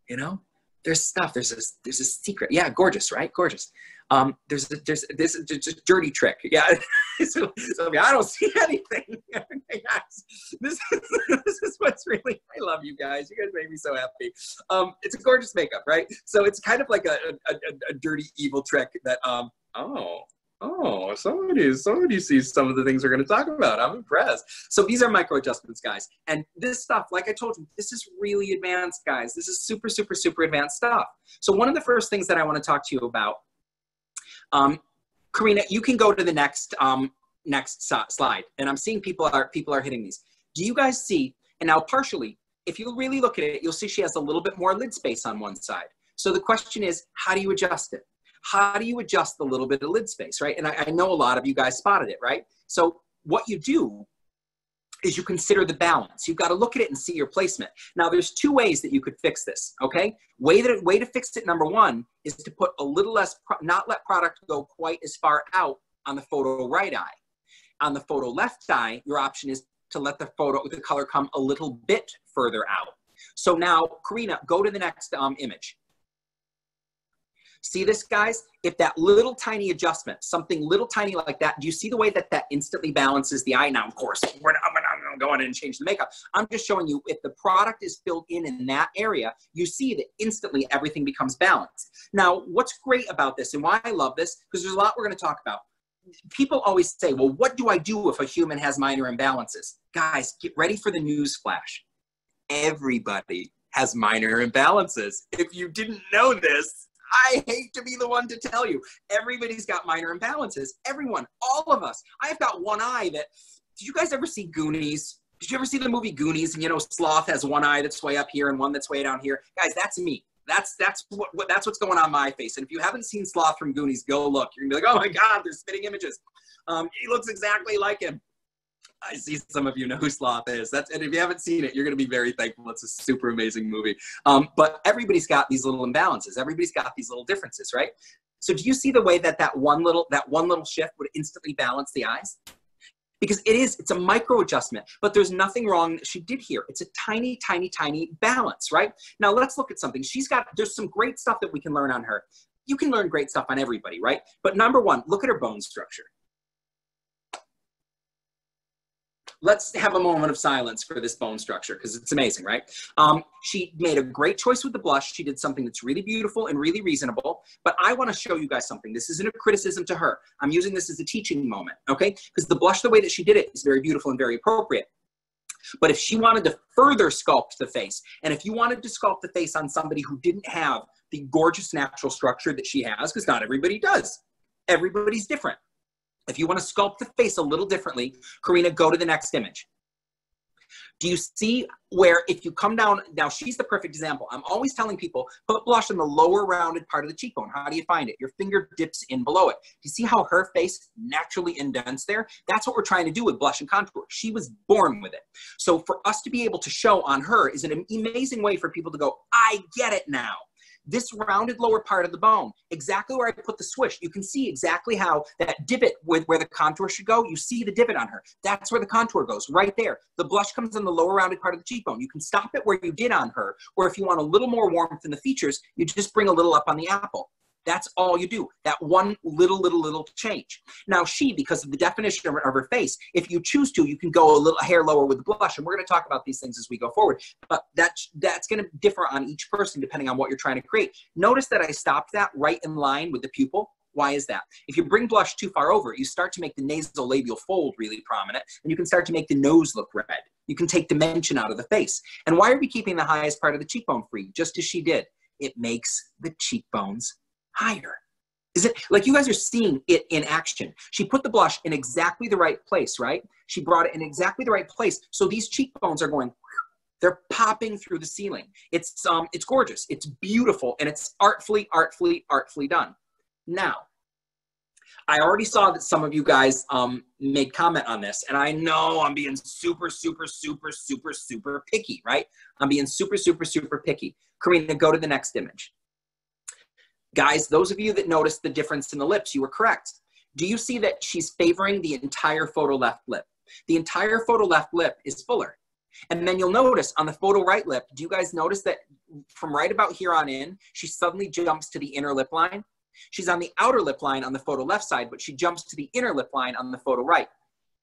You know, there's stuff. There's a there's a secret. Yeah, gorgeous, right? Gorgeous. Um, there's there's this is a dirty trick. Yeah, so, so, I don't see anything. this, is, this is what's really. I love you guys. You guys make me so happy. Um, it's a gorgeous makeup, right? So it's kind of like a a, a, a dirty evil trick that um oh oh, somebody, somebody sees some of the things we're going to talk about. I'm impressed. So these are micro adjustments, guys. And this stuff, like I told you, this is really advanced, guys. This is super, super, super advanced stuff. So one of the first things that I want to talk to you about, um, Karina, you can go to the next, um, next slide. And I'm seeing people are, people are hitting these. Do you guys see, and now partially, if you really look at it, you'll see she has a little bit more lid space on one side. So the question is, how do you adjust it? how do you adjust the little bit of lid space, right? And I, I know a lot of you guys spotted it, right? So what you do is you consider the balance. You've got to look at it and see your placement. Now, there's two ways that you could fix this, okay? Way, that, way to fix it, number one, is to put a little less, not let product go quite as far out on the photo right eye. On the photo left eye, your option is to let the photo, the color come a little bit further out. So now, Karina, go to the next um, image. See this, guys? If that little tiny adjustment, something little tiny like that, do you see the way that that instantly balances the eye? Now, of course, we're I'm in and change the makeup. I'm just showing you if the product is filled in in that area, you see that instantly everything becomes balanced. Now, what's great about this and why I love this, because there's a lot we're going to talk about. People always say, well, what do I do if a human has minor imbalances? Guys, get ready for the news flash. Everybody has minor imbalances. If you didn't know this, I hate to be the one to tell you. Everybody's got minor imbalances. Everyone, all of us. I've got one eye that. Did you guys ever see Goonies? Did you ever see the movie Goonies? And you know, Sloth has one eye that's way up here and one that's way down here. Guys, that's me. That's that's what, what that's what's going on my face. And if you haven't seen Sloth from Goonies, go look. You're gonna be like, oh my God, there's spitting images. Um, he looks exactly like him. I see some of you know who Sloth is. That's and if you haven't seen it, you're going to be very thankful. It's a super amazing movie. Um, but everybody's got these little imbalances. Everybody's got these little differences, right? So do you see the way that that one little that one little shift would instantly balance the eyes? Because it is, it's a micro adjustment, but there's nothing wrong that she did here. It's a tiny, tiny, tiny balance, right? Now let's look at something. She's got, there's some great stuff that we can learn on her. You can learn great stuff on everybody, right? But number one, look at her bone structure. Let's have a moment of silence for this bone structure because it's amazing, right? Um, she made a great choice with the blush. She did something that's really beautiful and really reasonable. But I want to show you guys something. This isn't a criticism to her. I'm using this as a teaching moment, okay? Because the blush, the way that she did it, is very beautiful and very appropriate. But if she wanted to further sculpt the face, and if you wanted to sculpt the face on somebody who didn't have the gorgeous natural structure that she has, because not everybody does, everybody's different. If you want to sculpt the face a little differently, Karina, go to the next image. Do you see where if you come down, now she's the perfect example. I'm always telling people, put blush in the lower rounded part of the cheekbone. How do you find it? Your finger dips in below it. Do you see how her face naturally indents there? That's what we're trying to do with blush and contour. She was born with it. So for us to be able to show on her is an amazing way for people to go, I get it now this rounded lower part of the bone, exactly where I put the swish, you can see exactly how that divot with where the contour should go, you see the divot on her. That's where the contour goes, right there. The blush comes on the lower rounded part of the cheekbone. You can stop it where you did on her, or if you want a little more warmth in the features, you just bring a little up on the apple. That's all you do. That one little, little, little change. Now she, because of the definition of her, of her face, if you choose to, you can go a little hair lower with the blush. And we're going to talk about these things as we go forward. But that's, that's going to differ on each person depending on what you're trying to create. Notice that I stopped that right in line with the pupil. Why is that? If you bring blush too far over, you start to make the nasolabial fold really prominent, and you can start to make the nose look red. You can take dimension out of the face. And why are we keeping the highest part of the cheekbone free? Just as she did. It makes the cheekbones higher. Is it like you guys are seeing it in action? She put the blush in exactly the right place, right? She brought it in exactly the right place. So these cheekbones are going, they're popping through the ceiling. It's um, it's gorgeous. It's beautiful, and it's artfully, artfully, artfully done. Now, I already saw that some of you guys um, made comment on this, and I know I'm being super, super, super, super, super picky, right? I'm being super, super, super picky. Karina, go to the next image. Guys, those of you that noticed the difference in the lips, you were correct. Do you see that she's favoring the entire photo left lip? The entire photo left lip is fuller. And then you'll notice on the photo right lip, do you guys notice that from right about here on in, she suddenly jumps to the inner lip line? She's on the outer lip line on the photo left side, but she jumps to the inner lip line on the photo right.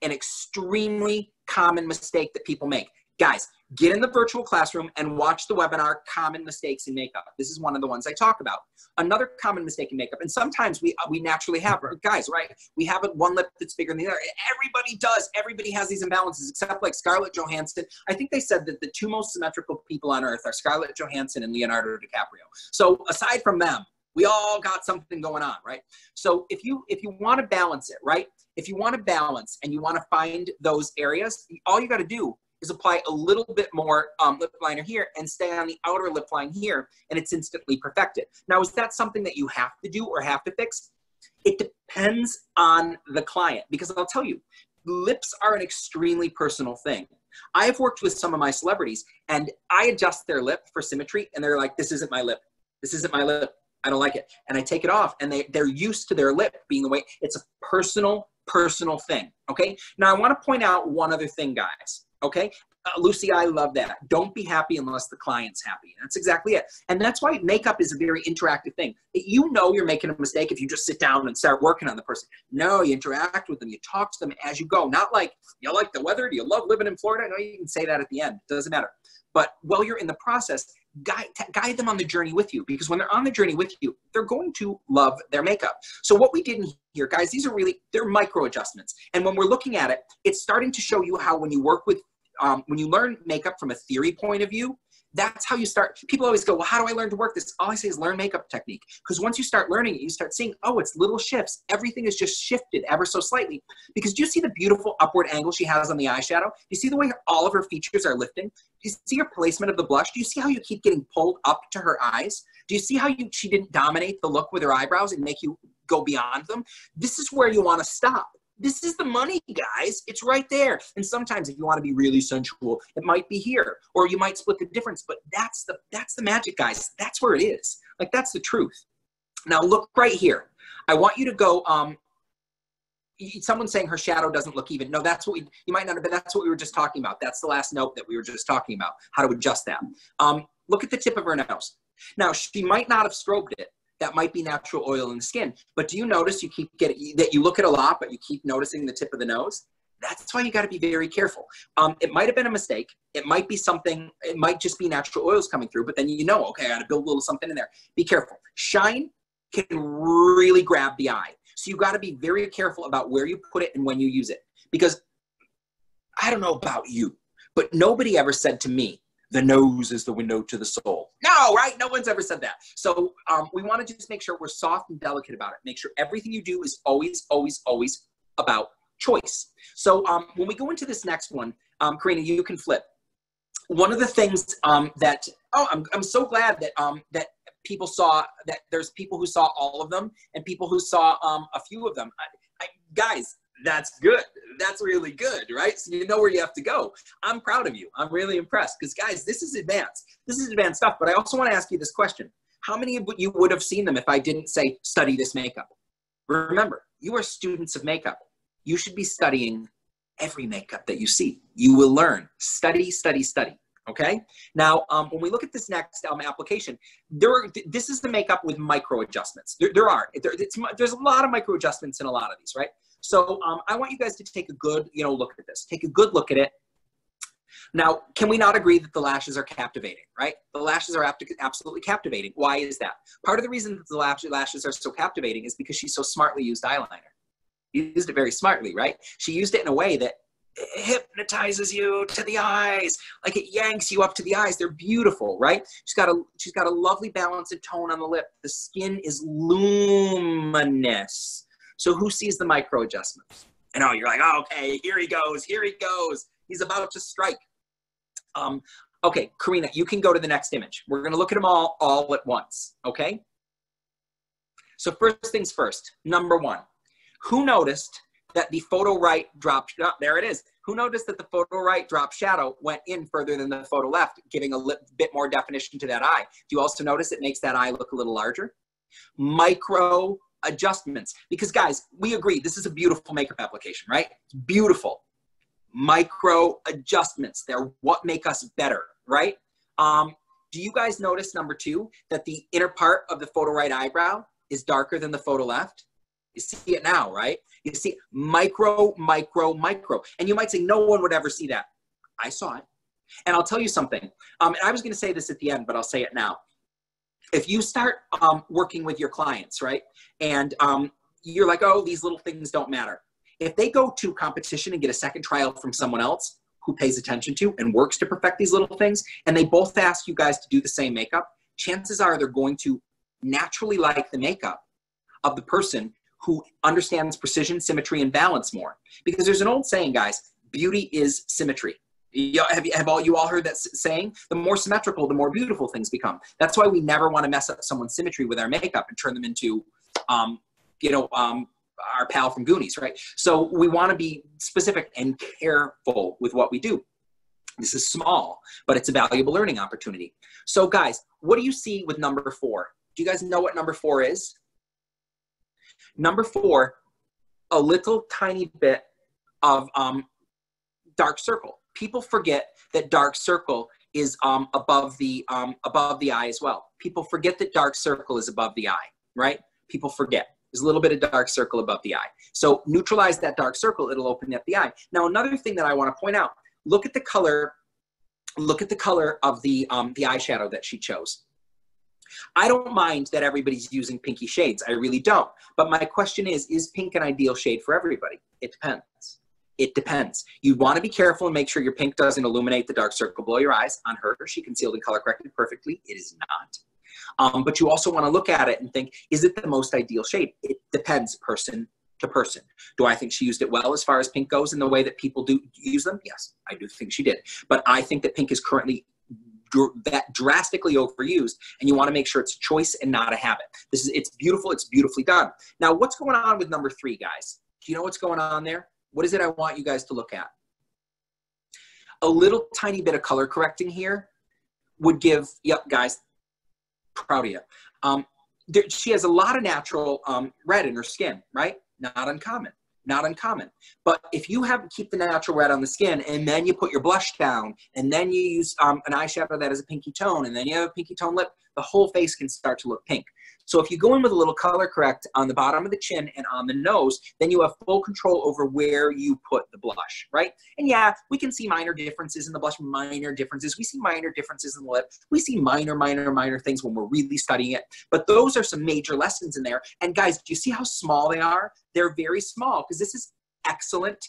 An extremely common mistake that people make. Guys, get in the virtual classroom and watch the webinar Common Mistakes in Makeup. This is one of the ones I talk about. Another common mistake in makeup, and sometimes we, we naturally have, guys, right? We have one lip that's bigger than the other. Everybody does. Everybody has these imbalances, except like Scarlett Johansson. I think they said that the two most symmetrical people on earth are Scarlett Johansson and Leonardo DiCaprio. So aside from them, we all got something going on, right? So if you if you want to balance it, right? If you want to balance and you want to find those areas, all you got to do is apply a little bit more um, lip liner here and stay on the outer lip line here, and it's instantly perfected. Now, is that something that you have to do or have to fix? It depends on the client because I'll tell you, lips are an extremely personal thing. I've worked with some of my celebrities and I adjust their lip for symmetry and they're like, this isn't my lip. This isn't my lip. I don't like it. And I take it off and they, they're used to their lip being the way it's a personal, personal thing. Okay. Now I want to point out one other thing, guys. Okay. Uh, Lucy, I love that. Don't be happy unless the client's happy. That's exactly it. And that's why makeup is a very interactive thing. You know you're making a mistake if you just sit down and start working on the person. No, you interact with them. You talk to them as you go. Not like, you like the weather? Do you love living in Florida? I know you can say that at the end. It doesn't matter. But while you're in the process, guide, guide them on the journey with you because when they're on the journey with you, they're going to love their makeup. So what we did in here, guys, these are really, they're micro adjustments. And when we're looking at it, it's starting to show you how when you work with, um, when you learn makeup from a theory point of view, that's how you start. People always go, well, how do I learn to work this? All I say is learn makeup technique. Because once you start learning it, you start seeing, oh, it's little shifts. Everything is just shifted ever so slightly. Because do you see the beautiful upward angle she has on the eyeshadow? Do you see the way all of her features are lifting? Do you see her placement of the blush? Do you see how you keep getting pulled up to her eyes? Do you see how you, she didn't dominate the look with her eyebrows and make you go beyond them? This is where you want to stop this is the money, guys. It's right there. And sometimes if you want to be really sensual, it might be here, or you might split the difference. But that's the that's the magic, guys. That's where it is. Like that's the truth. Now look right here. I want you to go. Um, someone saying her shadow doesn't look even. No, that's what we. You might not have been. That's what we were just talking about. That's the last note that we were just talking about. How to adjust that. Um, look at the tip of her nose. Now she might not have strobed it, that might be natural oil in the skin. But do you notice you keep getting that you look at a lot, but you keep noticing the tip of the nose? That's why you got to be very careful. Um, it might have been a mistake. It might be something. It might just be natural oils coming through. But then you know, okay, I got to build a little something in there. Be careful. Shine can really grab the eye. So you got to be very careful about where you put it and when you use it. Because I don't know about you, but nobody ever said to me, the nose is the window to the soul. No, right? No one's ever said that. So um, we want to just make sure we're soft and delicate about it. Make sure everything you do is always, always, always about choice. So um, when we go into this next one, um, Karina, you can flip. One of the things um, that, oh, I'm, I'm so glad that, um, that people saw, that there's people who saw all of them and people who saw um, a few of them. I, I, guys, that's good. That's really good, right? So you know where you have to go. I'm proud of you. I'm really impressed because, guys, this is advanced. This is advanced stuff. But I also want to ask you this question How many of you would have seen them if I didn't say study this makeup? Remember, you are students of makeup. You should be studying every makeup that you see. You will learn. Study, study, study. Okay. Now, um, when we look at this next um, application, there are, this is the makeup with micro adjustments. There, there are. There, there's a lot of micro adjustments in a lot of these, right? So um, I want you guys to take a good, you know, look at this. Take a good look at it. Now, can we not agree that the lashes are captivating, right? The lashes are absolutely captivating. Why is that? Part of the reason that the lashes are so captivating is because she so smartly used eyeliner. Used it very smartly, right? She used it in a way that hypnotizes you to the eyes like it yanks you up to the eyes they're beautiful right she's got a she's got a lovely balance and tone on the lip the skin is luminous so who sees the micro adjustments? And oh, you're like, oh, okay, here he goes, here he goes. He's about to strike. Um, okay, Karina, you can go to the next image. We're gonna look at them all all at once, okay? So first things first, number one, Who noticed that the photo right drop, oh, there it is. Who noticed that the photo right drop shadow went in further than the photo left, giving a bit more definition to that eye? Do you also notice it makes that eye look a little larger? Micro adjustments. Because guys, we agree, this is a beautiful makeup application, right? It's beautiful. Micro adjustments, they're what make us better, right? Um, do you guys notice, number two, that the inner part of the photo right eyebrow is darker than the photo left? You see it now, right? You see micro, micro, micro. And you might say, no one would ever see that. I saw it. And I'll tell you something. Um, and I was going to say this at the end, but I'll say it now. If you start um, working with your clients, right, and um, you're like, oh, these little things don't matter. If they go to competition and get a second trial from someone else who pays attention to and works to perfect these little things, and they both ask you guys to do the same makeup, chances are they're going to naturally like the makeup of the person who understands precision, symmetry, and balance more. Because there's an old saying, guys, beauty is symmetry. Have, you, have all you all heard that saying? The more symmetrical, the more beautiful things become. That's why we never want to mess up someone's symmetry with our makeup and turn them into, um, you know, um, our pal from Goonies, right? So we want to be specific and careful with what we do. This is small, but it's a valuable learning opportunity. So guys, what do you see with number four? Do you guys know what number four is? Number four, a little tiny bit of um, dark circle. People forget that dark circle is um, above the um, above the eye as well. People forget that dark circle is above the eye, right? People forget. There's a little bit of dark circle above the eye. So neutralize that dark circle, it'll open up the eye. Now, another thing that I want to point out, look at the color, look at the color of the, um, the eyeshadow that she chose. I don't mind that everybody's using pinky shades. I really don't. But my question is, is pink an ideal shade for everybody? It depends. It depends. You want to be careful and make sure your pink doesn't illuminate the dark circle below your eyes. On her, she concealed and color corrected perfectly. It is not. Um, but you also want to look at it and think, is it the most ideal shade? It depends person to person. Do I think she used it well as far as pink goes in the way that people do use them? Yes, I do think she did. But I think that pink is currently that drastically overused and you want to make sure it's choice and not a habit this is it's beautiful it's beautifully done now what's going on with number three guys do you know what's going on there what is it i want you guys to look at a little tiny bit of color correcting here would give yep guys proud of you um, there, she has a lot of natural um, red in her skin right not uncommon not uncommon. But if you have keep the natural red on the skin and then you put your blush down and then you use um, an eyeshadow that has a pinky tone and then you have a pinky tone lip, the whole face can start to look pink. So if you go in with a little color correct on the bottom of the chin and on the nose, then you have full control over where you put the blush, right? And yeah, we can see minor differences in the blush, minor differences. We see minor differences in the lip. We see minor, minor, minor things when we're really studying it. But those are some major lessons in there. And guys, do you see how small they are? They're very small because this is excellent,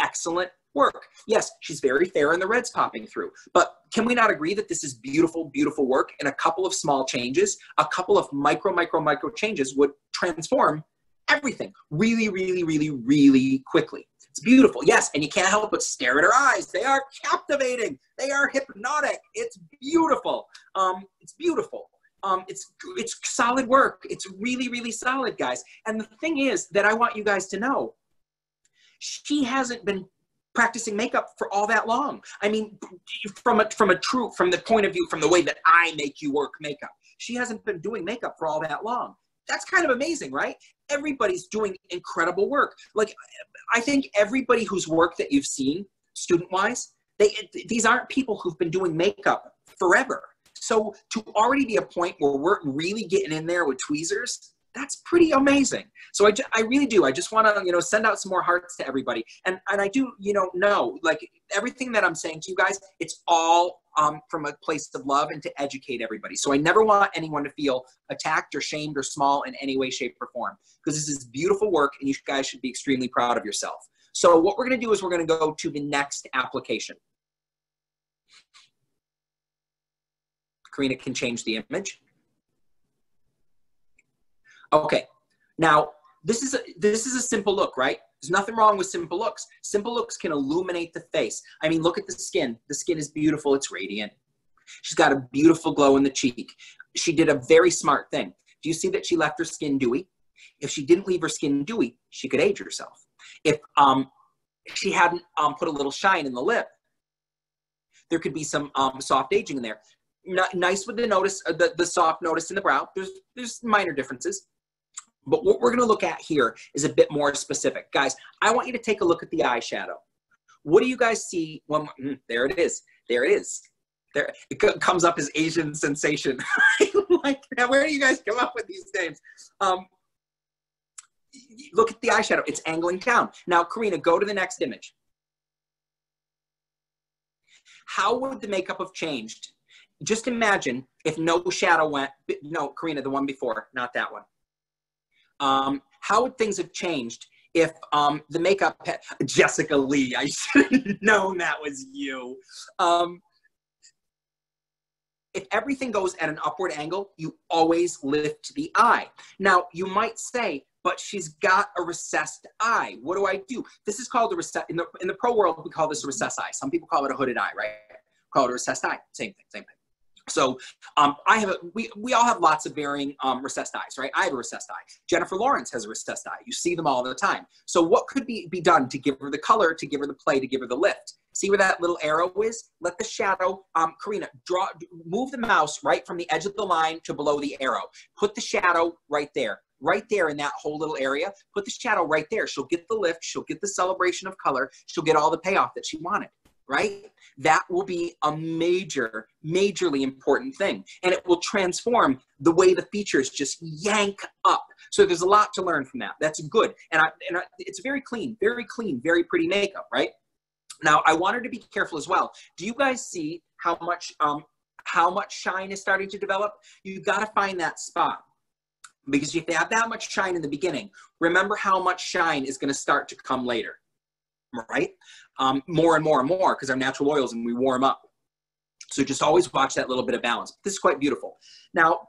excellent work. Yes, she's very fair and the red's popping through. But can we not agree that this is beautiful, beautiful work and a couple of small changes, a couple of micro, micro, micro changes would transform everything really, really, really, really quickly. It's beautiful. Yes, and you can't help but stare at her eyes. They are captivating. They are hypnotic. It's beautiful. Um, it's beautiful. Um, it's it's solid work. It's really, really solid, guys. And the thing is that I want you guys to know, she hasn't been practicing makeup for all that long. I mean, from a, from a true, from the point of view, from the way that I make you work makeup, she hasn't been doing makeup for all that long. That's kind of amazing, right? Everybody's doing incredible work. Like, I think everybody whose work that you've seen, student-wise, they these aren't people who've been doing makeup forever. So to already be a point where we're really getting in there with tweezers, that's pretty amazing. So I, I really do. I just want to, you know, send out some more hearts to everybody. And, and I do, you know, know like everything that I'm saying to you guys, it's all um, from a place of love and to educate everybody. So I never want anyone to feel attacked or shamed or small in any way, shape, or form because this is beautiful work and you guys should be extremely proud of yourself. So what we're going to do is we're going to go to the next application. Karina can change the image. Okay, now this is a, this is a simple look, right? There's nothing wrong with simple looks. Simple looks can illuminate the face. I mean, look at the skin. The skin is beautiful. It's radiant. She's got a beautiful glow in the cheek. She did a very smart thing. Do you see that she left her skin dewy? If she didn't leave her skin dewy, she could age herself. If um, she hadn't um, put a little shine in the lip, there could be some um, soft aging in there. Not, nice with the notice, uh, the, the soft notice in the brow. There's, there's minor differences. But what we're going to look at here is a bit more specific. Guys, I want you to take a look at the eyeshadow. What do you guys see when, mm, there it is. There it is. There, it comes up as Asian sensation. like, where do you guys come up with these names? Um, look at the eyeshadow. It's angling down. Now, Karina, go to the next image. How would the makeup have changed? Just imagine if no shadow went, no, Karina, the one before, not that one. Um, how would things have changed if um, the makeup had, Jessica Lee, I should have known that was you. Um, if everything goes at an upward angle, you always lift the eye. Now, you might say, but she's got a recessed eye. What do I do? This is called a recess. In the, in the pro world, we call this a recessed eye. Some people call it a hooded eye, right? Call it a recessed eye. Same thing, same thing. So um, I have a, we, we all have lots of varying um, recessed eyes, right? I have a recessed eye. Jennifer Lawrence has a recessed eye. You see them all the time. So what could be, be done to give her the color, to give her the play, to give her the lift? See where that little arrow is? Let the shadow, um, Karina, draw, move the mouse right from the edge of the line to below the arrow. Put the shadow right there right there in that whole little area. Put the shadow right there. She'll get the lift. She'll get the celebration of color. She'll get all the payoff that she wanted right? That will be a major, majorly important thing. And it will transform the way the features just yank up. So there's a lot to learn from that. That's good. And, I, and I, it's very clean, very clean, very pretty makeup, right? Now, I wanted to be careful as well. Do you guys see how much, um, how much shine is starting to develop? You've got to find that spot. Because if you have that much shine in the beginning, remember how much shine is going to start to come later right? Um, more and more and more because they're natural oils and we warm up. So just always watch that little bit of balance. This is quite beautiful. Now,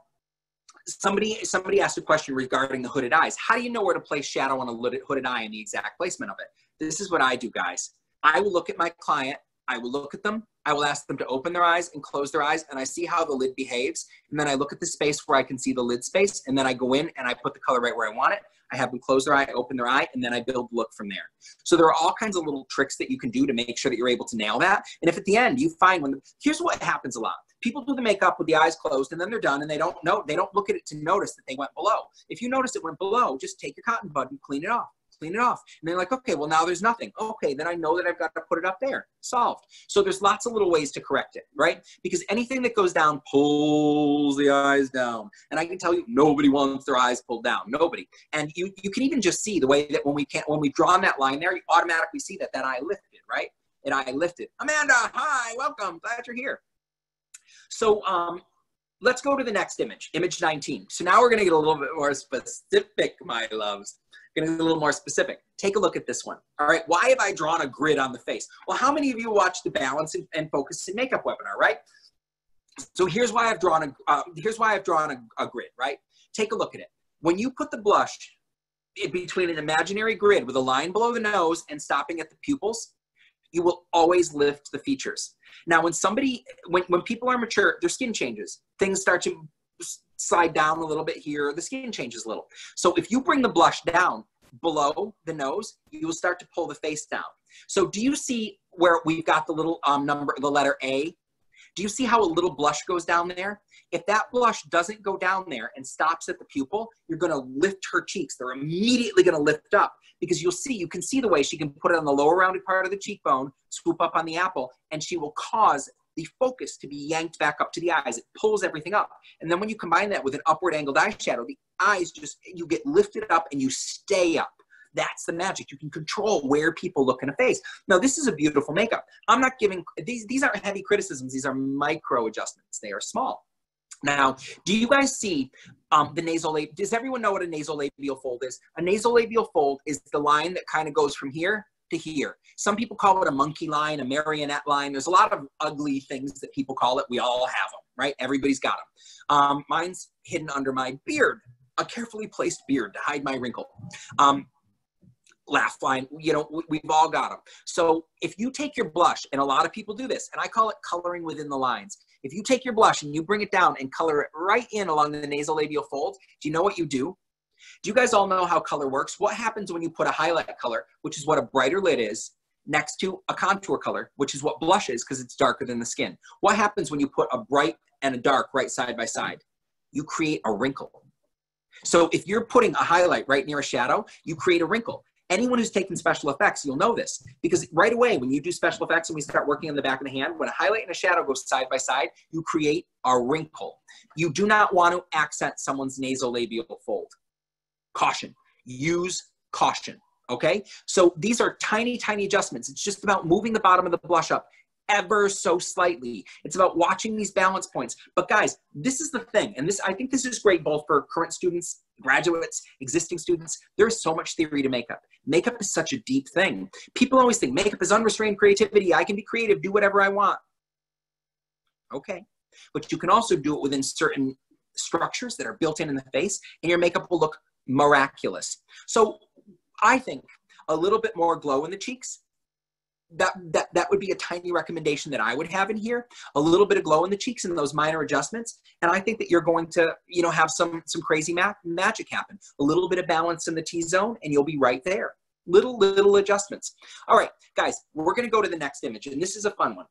somebody somebody asked a question regarding the hooded eyes. How do you know where to place shadow on a hooded eye and the exact placement of it? This is what I do, guys. I will look at my client. I will look at them. I will ask them to open their eyes and close their eyes, and I see how the lid behaves. And then I look at the space where I can see the lid space, and then I go in and I put the color right where I want it. I have them close their eye, open their eye, and then I build look from there. So there are all kinds of little tricks that you can do to make sure that you're able to nail that. And if at the end you find when, here's what happens a lot. People do the makeup with the eyes closed and then they're done and they don't know, they don't look at it to notice that they went below. If you notice it went below, just take your cotton bud and clean it off clean it off. And they're like, okay, well now there's nothing. Okay, then I know that I've got to put it up there. Solved. So there's lots of little ways to correct it, right? Because anything that goes down pulls the eyes down. And I can tell you, nobody wants their eyes pulled down. Nobody. And you, you can even just see the way that when we can't, when we've drawn that line there, you automatically see that that eye lifted, right? And I lifted. Amanda, hi, welcome. Glad you're here. So um, let's go to the next image, image 19. So now we're going to get a little bit more specific, my loves going to get a little more specific. Take a look at this one. All right, why have I drawn a grid on the face? Well, how many of you watched the Balance and, and Focus and Makeup webinar, right? So here's why I've drawn a uh, here's why I've drawn a, a grid, right? Take a look at it. When you put the blush in between an imaginary grid with a line below the nose and stopping at the pupils, you will always lift the features. Now, when somebody, when, when people are mature, their skin changes. Things start to slide down a little bit here, the skin changes a little. So if you bring the blush down below the nose, you will start to pull the face down. So do you see where we've got the little um, number, the letter A? Do you see how a little blush goes down there? If that blush doesn't go down there and stops at the pupil, you're gonna lift her cheeks. They're immediately gonna lift up because you'll see, you can see the way she can put it on the lower rounded part of the cheekbone, swoop up on the apple, and she will cause the focus to be yanked back up to the eyes. It pulls everything up. And then when you combine that with an upward angled eyeshadow, the eyes just, you get lifted up and you stay up. That's the magic. You can control where people look in a face. Now, this is a beautiful makeup. I'm not giving, these, these aren't heavy criticisms. These are micro adjustments. They are small. Now, do you guys see um, the nasal, does everyone know what a nasolabial fold is? A nasolabial fold is the line that kind of goes from here to here. Some people call it a monkey line, a marionette line. There's a lot of ugly things that people call it. We all have them, right? Everybody's got them. Um, mine's hidden under my beard, a carefully placed beard to hide my wrinkle. Um, laugh line, you know, we've all got them. So if you take your blush, and a lot of people do this, and I call it coloring within the lines. If you take your blush and you bring it down and color it right in along the nasolabial fold, do you know what you do? Do you guys all know how color works? What happens when you put a highlight color, which is what a brighter lid is, next to a contour color, which is what blush is because it's darker than the skin? What happens when you put a bright and a dark right side by side? You create a wrinkle. So if you're putting a highlight right near a shadow, you create a wrinkle. Anyone who's taken special effects, you'll know this because right away when you do special effects and we start working on the back of the hand, when a highlight and a shadow go side by side, you create a wrinkle. You do not want to accent someone's nasolabial fold. Caution. Use caution. Okay? So these are tiny, tiny adjustments. It's just about moving the bottom of the blush up ever so slightly. It's about watching these balance points. But guys, this is the thing, and this I think this is great both for current students, graduates, existing students. There's so much theory to makeup. Makeup is such a deep thing. People always think makeup is unrestrained creativity. I can be creative, do whatever I want. Okay. But you can also do it within certain structures that are built in in the face, and your makeup will look miraculous. So I think a little bit more glow in the cheeks that, that that would be a tiny recommendation that I would have in here. A little bit of glow in the cheeks and those minor adjustments, and I think that you're going to you know have some some crazy ma- magic happen. A little bit of balance in the T zone, and you'll be right there. Little little adjustments. All right, guys, we're going to go to the next image, and this is a fun one.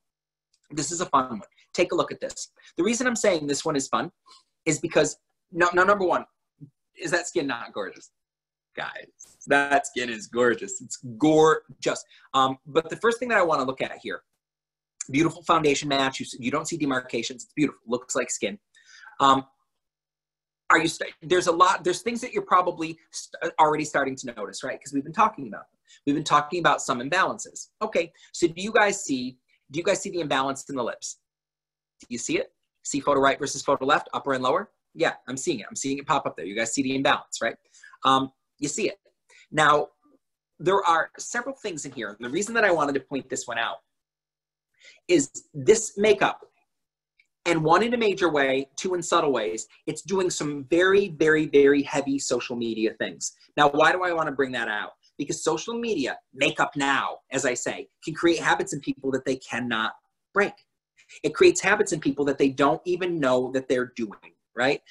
This is a fun one. Take a look at this. The reason I'm saying this one is fun is because no, no number one, is that skin not gorgeous? guys. That skin is gorgeous. It's gorgeous. Um, but the first thing that I want to look at here, beautiful foundation match. You, you don't see demarcations. It's beautiful. Looks like skin. Um, are you? There's a lot. There's things that you're probably st already starting to notice, right? Because we've been talking about them. We've been talking about some imbalances. Okay. So do you guys see? Do you guys see the imbalance in the lips? Do you see it? See photo right versus photo left, upper and lower? Yeah, I'm seeing it. I'm seeing it pop up there. You guys see the imbalance, right? Um, you see it. Now, there are several things in here. And the reason that I wanted to point this one out is this makeup, and one in a major way, two in subtle ways, it's doing some very, very, very heavy social media things. Now, why do I want to bring that out? Because social media, makeup now, as I say, can create habits in people that they cannot break. It creates habits in people that they don't even know that they're doing, right?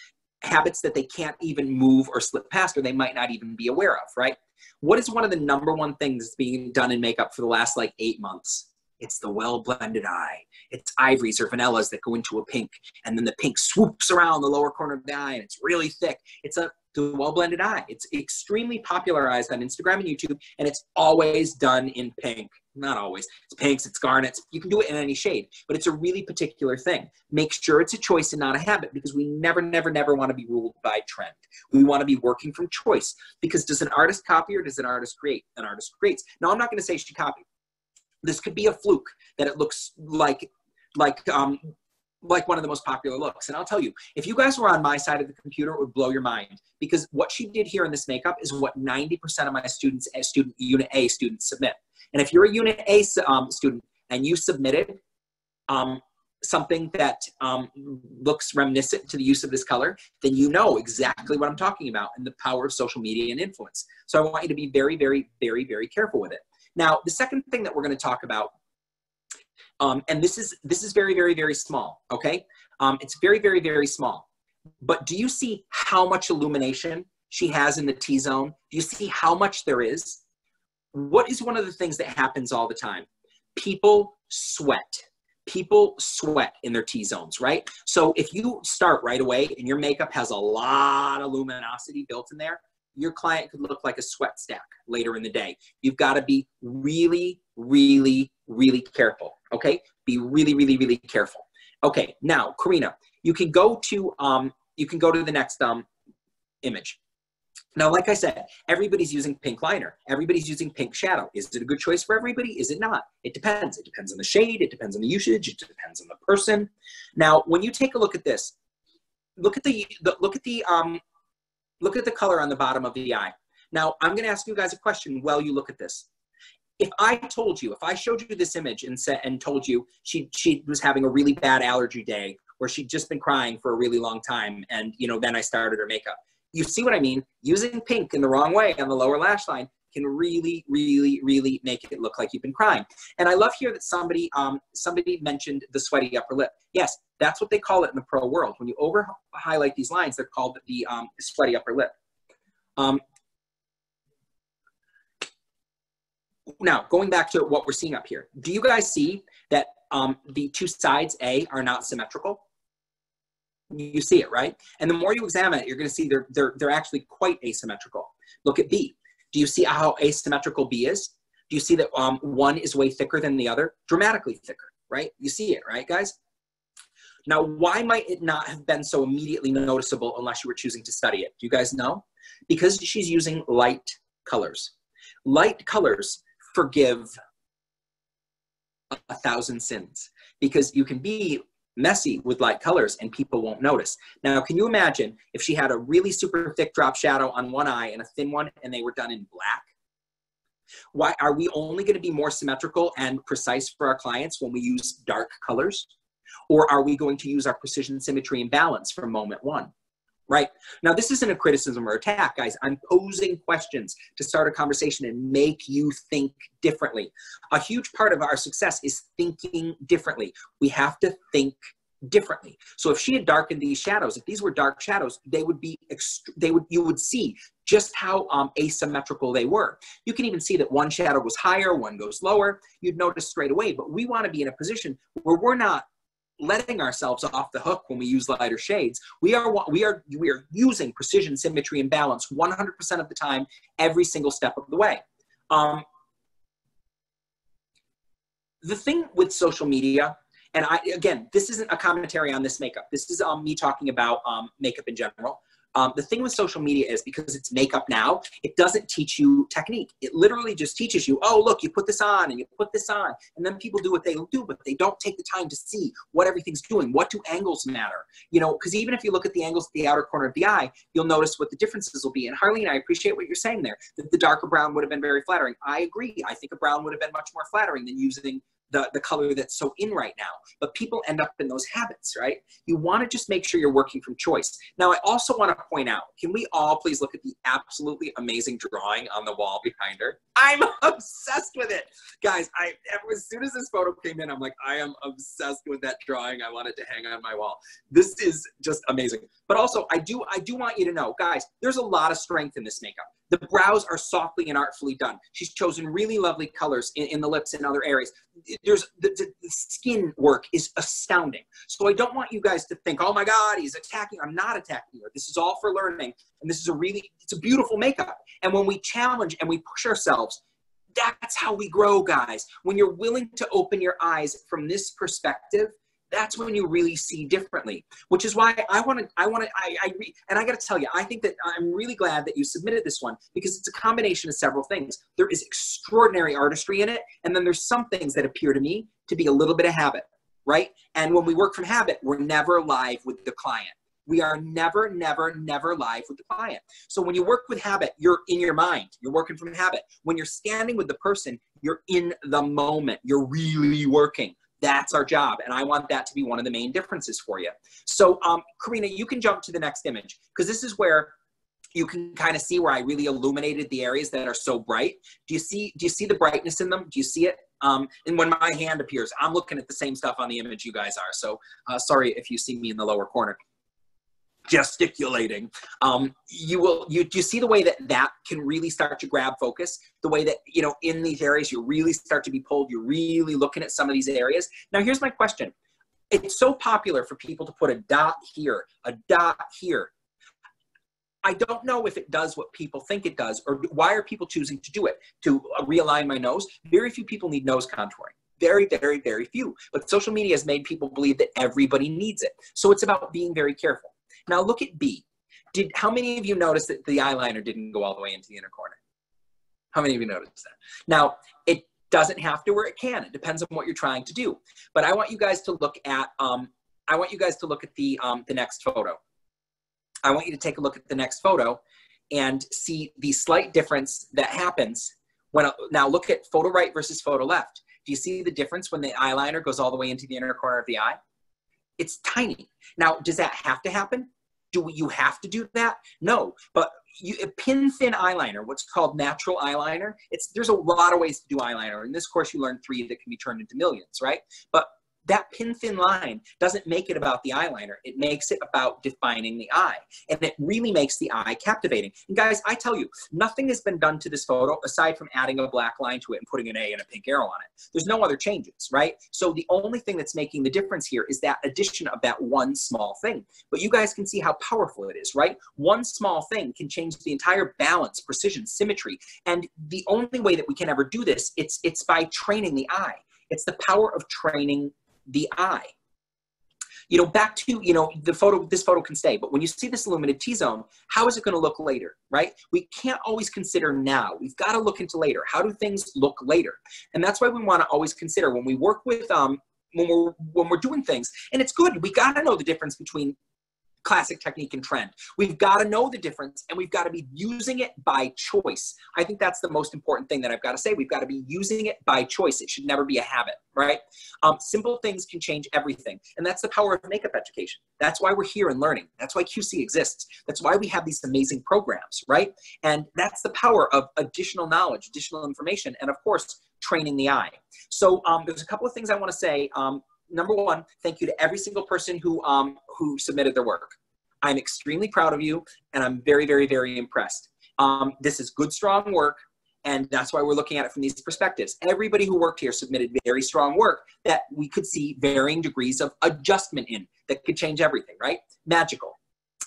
habits that they can't even move or slip past or they might not even be aware of, right? What is one of the number one things that's being done in makeup for the last like eight months? It's the well blended eye. It's ivories or vanillas that go into a pink, and then the pink swoops around the lower corner of the eye, and it's really thick. It's a the well blended eye. It's extremely popularized on Instagram and YouTube, and it's always done in pink. Not always. It's pinks, it's garnets. You can do it in any shade, but it's a really particular thing. Make sure it's a choice and not a habit because we never, never, never want to be ruled by trend. We want to be working from choice because does an artist copy or does an artist create? An artist creates. Now, I'm not going to say she copied. This could be a fluke that it looks like like um, like one of the most popular looks. And I'll tell you, if you guys were on my side of the computer, it would blow your mind because what she did here in this makeup is what 90% of my students, as student unit A students submit. And if you're a unit A um, student and you submitted um, something that um, looks reminiscent to the use of this color, then you know exactly what I'm talking about and the power of social media and influence. So I want you to be very, very, very, very careful with it. Now, the second thing that we're going to talk about um, and this is this is very very very small. Okay, um, it's very very very small. But do you see how much illumination she has in the T zone? Do you see how much there is? What is one of the things that happens all the time? People sweat. People sweat in their T zones, right? So if you start right away and your makeup has a lot of luminosity built in there, your client could look like a sweat stack later in the day. You've got to be really, really, really careful. Okay, be really, really, really careful. Okay, now Karina, you can go to um, you can go to the next um, image. Now, like I said, everybody's using pink liner. Everybody's using pink shadow. Is it a good choice for everybody? Is it not? It depends. It depends on the shade. It depends on the usage. It depends on the person. Now, when you take a look at this, look at the, the look at the um, look at the color on the bottom of the eye. Now, I'm going to ask you guys a question while you look at this if I told you, if I showed you this image and said and told you she she was having a really bad allergy day where she'd just been crying for a really long time and you know then I started her makeup. You see what I mean? Using pink in the wrong way on the lower lash line can really, really, really make it look like you've been crying. And I love here that somebody um, somebody mentioned the sweaty upper lip. Yes, that's what they call it in the pro world. When you over highlight these lines, they're called the um, sweaty upper lip. Um, now, going back to what we're seeing up here, do you guys see that um, the two sides A are not symmetrical? You see it, right? And the more you examine it, you're going to see they're, they're, they're actually quite asymmetrical. Look at B. Do you see how asymmetrical B is? Do you see that um, one is way thicker than the other? Dramatically thicker, right? You see it, right, guys? Now, why might it not have been so immediately noticeable unless you were choosing to study it? Do you guys know? Because she's using light colors. Light colors forgive a thousand sins because you can be messy with light colors and people won't notice. Now, can you imagine if she had a really super thick drop shadow on one eye and a thin one and they were done in black? Why are we only going to be more symmetrical and precise for our clients when we use dark colors? Or are we going to use our precision, symmetry, and balance from moment one? Right? Now, this isn't a criticism or attack, guys. I'm posing questions to start a conversation and make you think differently. A huge part of our success is thinking differently. We have to think differently. So if she had darkened these shadows, if these were dark shadows, they would be, they would, you would see just how um, asymmetrical they were. You can even see that one shadow goes higher, one goes lower. You'd notice straight away, but we want to be in a position where we're not letting ourselves off the hook when we use lighter shades. We are we are we are using precision, symmetry, and balance 100% of the time, every single step of the way. Um, the thing with social media, and I again, this isn't a commentary on this makeup. This is um, me talking about um, makeup in general. Um, the thing with social media is because it's makeup now, it doesn't teach you technique. It literally just teaches you, oh, look, you put this on and you put this on. And then people do what they do, but they don't take the time to see what everything's doing. What do angles matter? You know, because even if you look at the angles at the outer corner of the eye, you'll notice what the differences will be. And Harleen, I appreciate what you're saying there, that the darker brown would have been very flattering. I agree. I think a brown would have been much more flattering than using the, the color that's so in right now. But people end up in those habits, right? You want to just make sure you're working from choice. Now, I also want to point out, can we all please look at the absolutely amazing drawing on the wall behind her? I'm obsessed with it. Guys, I as soon as this photo came in, I'm like, I am obsessed with that drawing. I want it to hang on my wall. This is just amazing. But also, I do I do want you to know, guys, there's a lot of strength in this makeup. The brows are softly and artfully done. She's chosen really lovely colors in, in the lips and other areas. There's the, the, the, skin work is astounding. So I don't want you guys to think, oh my God, he's attacking. I'm not attacking her. This is all for learning. And this is a really, it's a beautiful makeup. And when we challenge and we push ourselves, that's how we grow, guys. When you're willing to open your eyes from this perspective, that's when you really see differently which is why i want to i want to i, I re, and i got to tell you i think that i'm really glad that you submitted this one because it's a combination of several things there is extraordinary artistry in it and then there's some things that appear to me to be a little bit of habit right and when we work from habit we're never live with the client we are never, never, never live with the client. So when you work with habit, you're in your mind. You're working from habit. When you're standing with the person, you're in the moment. You're really working. That's our job. And I want that to be one of the main differences for you. So um, Karina, you can jump to the next image because this is where you can kind of see where I really illuminated the areas that are so bright. Do you see, do you see the brightness in them? Do you see it? Um, and when my hand appears, I'm looking at the same stuff on the image you guys are. So uh, sorry if you see me in the lower corner gesticulating um, you will you, you see the way that that can really start to grab focus the way that you know in these areas you really start to be pulled you're really looking at some of these areas now here's my question it's so popular for people to put a dot here a dot here I don't know if it does what people think it does, or why are people choosing to do it? To realign my nose? Very few people need nose contouring. Very, very, very few. But social media has made people believe that everybody needs it. So it's about being very careful. Now look at B. Did how many of you noticed that the eyeliner didn't go all the way into the inner corner? How many of you noticed that? Now, it doesn't have to where it can. It depends on what you're trying to do. But I want you guys to look at um, I want you guys to look at the um, the next photo. I want you to take a look at the next photo and see the slight difference that happens when now look at photo right versus photo left. Do you see the difference when the eyeliner goes all the way into the inner corner of the eye? It's tiny. Now, does that have to happen? Do you have to do that? No, but you, a pin thin eyeliner, what's called natural eyeliner, it's there's a lot of ways to do eyeliner. In this course, you learn three that can be turned into millions, right? But that pin thin line doesn't make it about the eyeliner. It makes it about defining the eye. And it really makes the eye captivating. And guys, I tell you, nothing has been done to this photo aside from adding a black line to it and putting an A and a pink arrow on it. There's no other changes, right? So the only thing that's making the difference here is that addition of that one small thing. But you guys can see how powerful it is, right? One small thing can change the entire balance, precision, symmetry. And the only way that we can ever do this, it's, it's by training the eye. It's the power of training the eye. You know, back to, you know, the photo, this photo can stay, but when you see this illuminated T-zone, how is it going to look later, right? We can't always consider now. We've got to look into later. How do things look later? And that's why we want to always consider when we work with, um, when we're, when we're doing things, and it's good, we got to know the difference between classic technique and trend. We've got to know the difference and we've got to be using it by choice. I think that's the most important thing that I've got to say. We've got to be using it by choice. It should never be a habit, right? Um, simple things can change everything. And that's the power of makeup education. That's why we're here and learning. That's why QC exists. That's why we have these amazing programs, right? And that's the power of additional knowledge, additional information, and of course, training the eye. So um, there's a couple of things I want to say. Um, number one, thank you to every single person who, um, who submitted their work. I'm extremely proud of you, and I'm very, very, very impressed. Um, this is good, strong work, and that's why we're looking at it from these perspectives. Everybody who worked here submitted very strong work that we could see varying degrees of adjustment in that could change everything, right? Magical.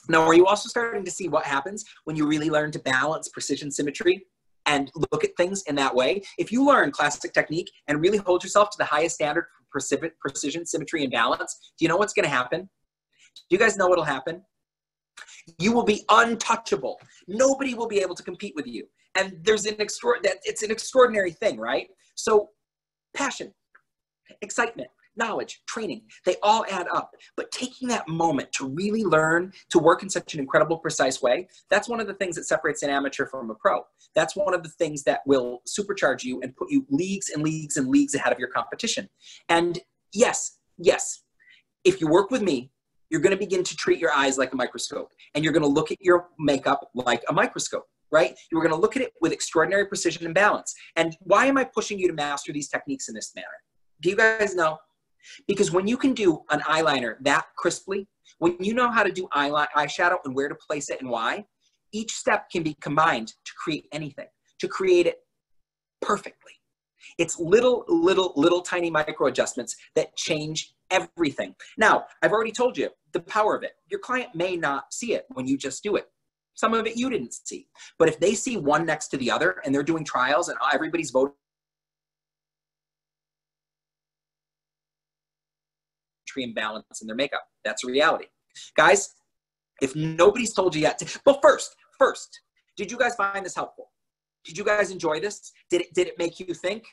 Now, are you also starting to see what happens when you really learn to balance precision symmetry and look at things in that way? If you learn classic technique and really hold yourself to the highest standard precision, symmetry, and balance, do you know what's going to happen? Do you guys know what'll happen? You will be untouchable. Nobody will be able to compete with you. And there's an extra that it's an extraordinary thing, right? So passion, excitement, knowledge, training, they all add up. But taking that moment to really learn to work in such an incredible, precise way, that's one of the things that separates an amateur from a pro. That's one of the things that will supercharge you and put you leagues and leagues and leagues ahead of your competition. And yes, yes, if you work with me, you're going to begin to treat your eyes like a microscope and you're going to look at your makeup like a microscope right you're going to look at it with extraordinary precision and balance and why am i pushing you to master these techniques in this manner do you guys know because when you can do an eyeliner that crisply when you know how to do eyeshadow and where to place it and why each step can be combined to create anything to create it perfectly it's little little little tiny micro adjustments that change everything now i've already told you the power of it. Your client may not see it when you just do it. Some of it you didn't see. But if they see one next to the other and they're doing trials and everybody's voting and balance in their makeup. That's a reality. Guys, if nobody's told you yet, to, but first, first, did you guys find this helpful? Did you guys enjoy this? Did it, did it make you think?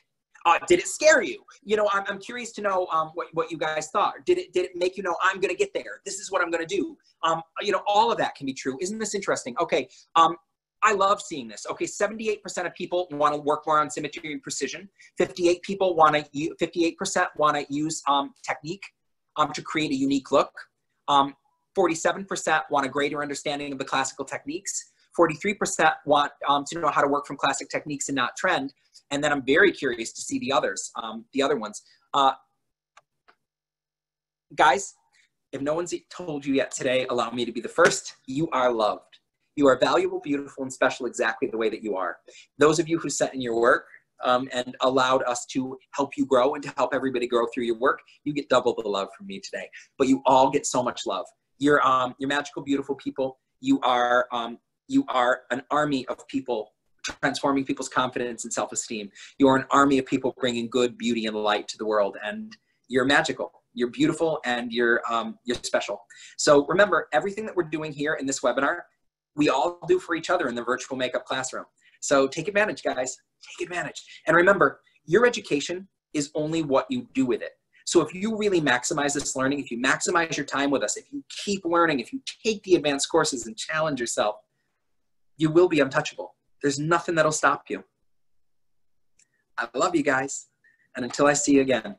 Uh, did it scare you? You know, I'm, I'm curious to know um, what, what you guys thought. Did it, did it make you know, I'm going to get there? This is what I'm going to do. Um, you know, all of that can be true. Isn't this interesting? Okay. Um, I love seeing this. Okay, 78% of people want to work more on symmetry and precision. 58 people want to, 58% want to use um, technique um, to create a unique look. Um, 47% want a greater understanding of the classical techniques. 43% want um, to know how to work from classic techniques and not trend. And then I'm very curious to see the others, um, the other ones. Uh, guys, if no one's told you yet today, allow me to be the first. You are loved. You are valuable, beautiful, and special exactly the way that you are. Those of you who sent in your work um, and allowed us to help you grow and to help everybody grow through your work, you get double the love from me today. But you all get so much love. You're, um, you're magical, beautiful people. You are, um, you are an army of people transforming people's confidence and self-esteem. You are an army of people bringing good, beauty, and light to the world, and you're magical. You're beautiful, and you're um, you're special. So remember, everything that we're doing here in this webinar, we all do for each other in the virtual makeup classroom. So take advantage, guys. Take advantage, and remember, your education is only what you do with it. So if you really maximize this learning, if you maximize your time with us, if you keep learning, if you take the advanced courses and challenge yourself, you will be untouchable. There's nothing that'll stop you. I love you guys. And until I see you again,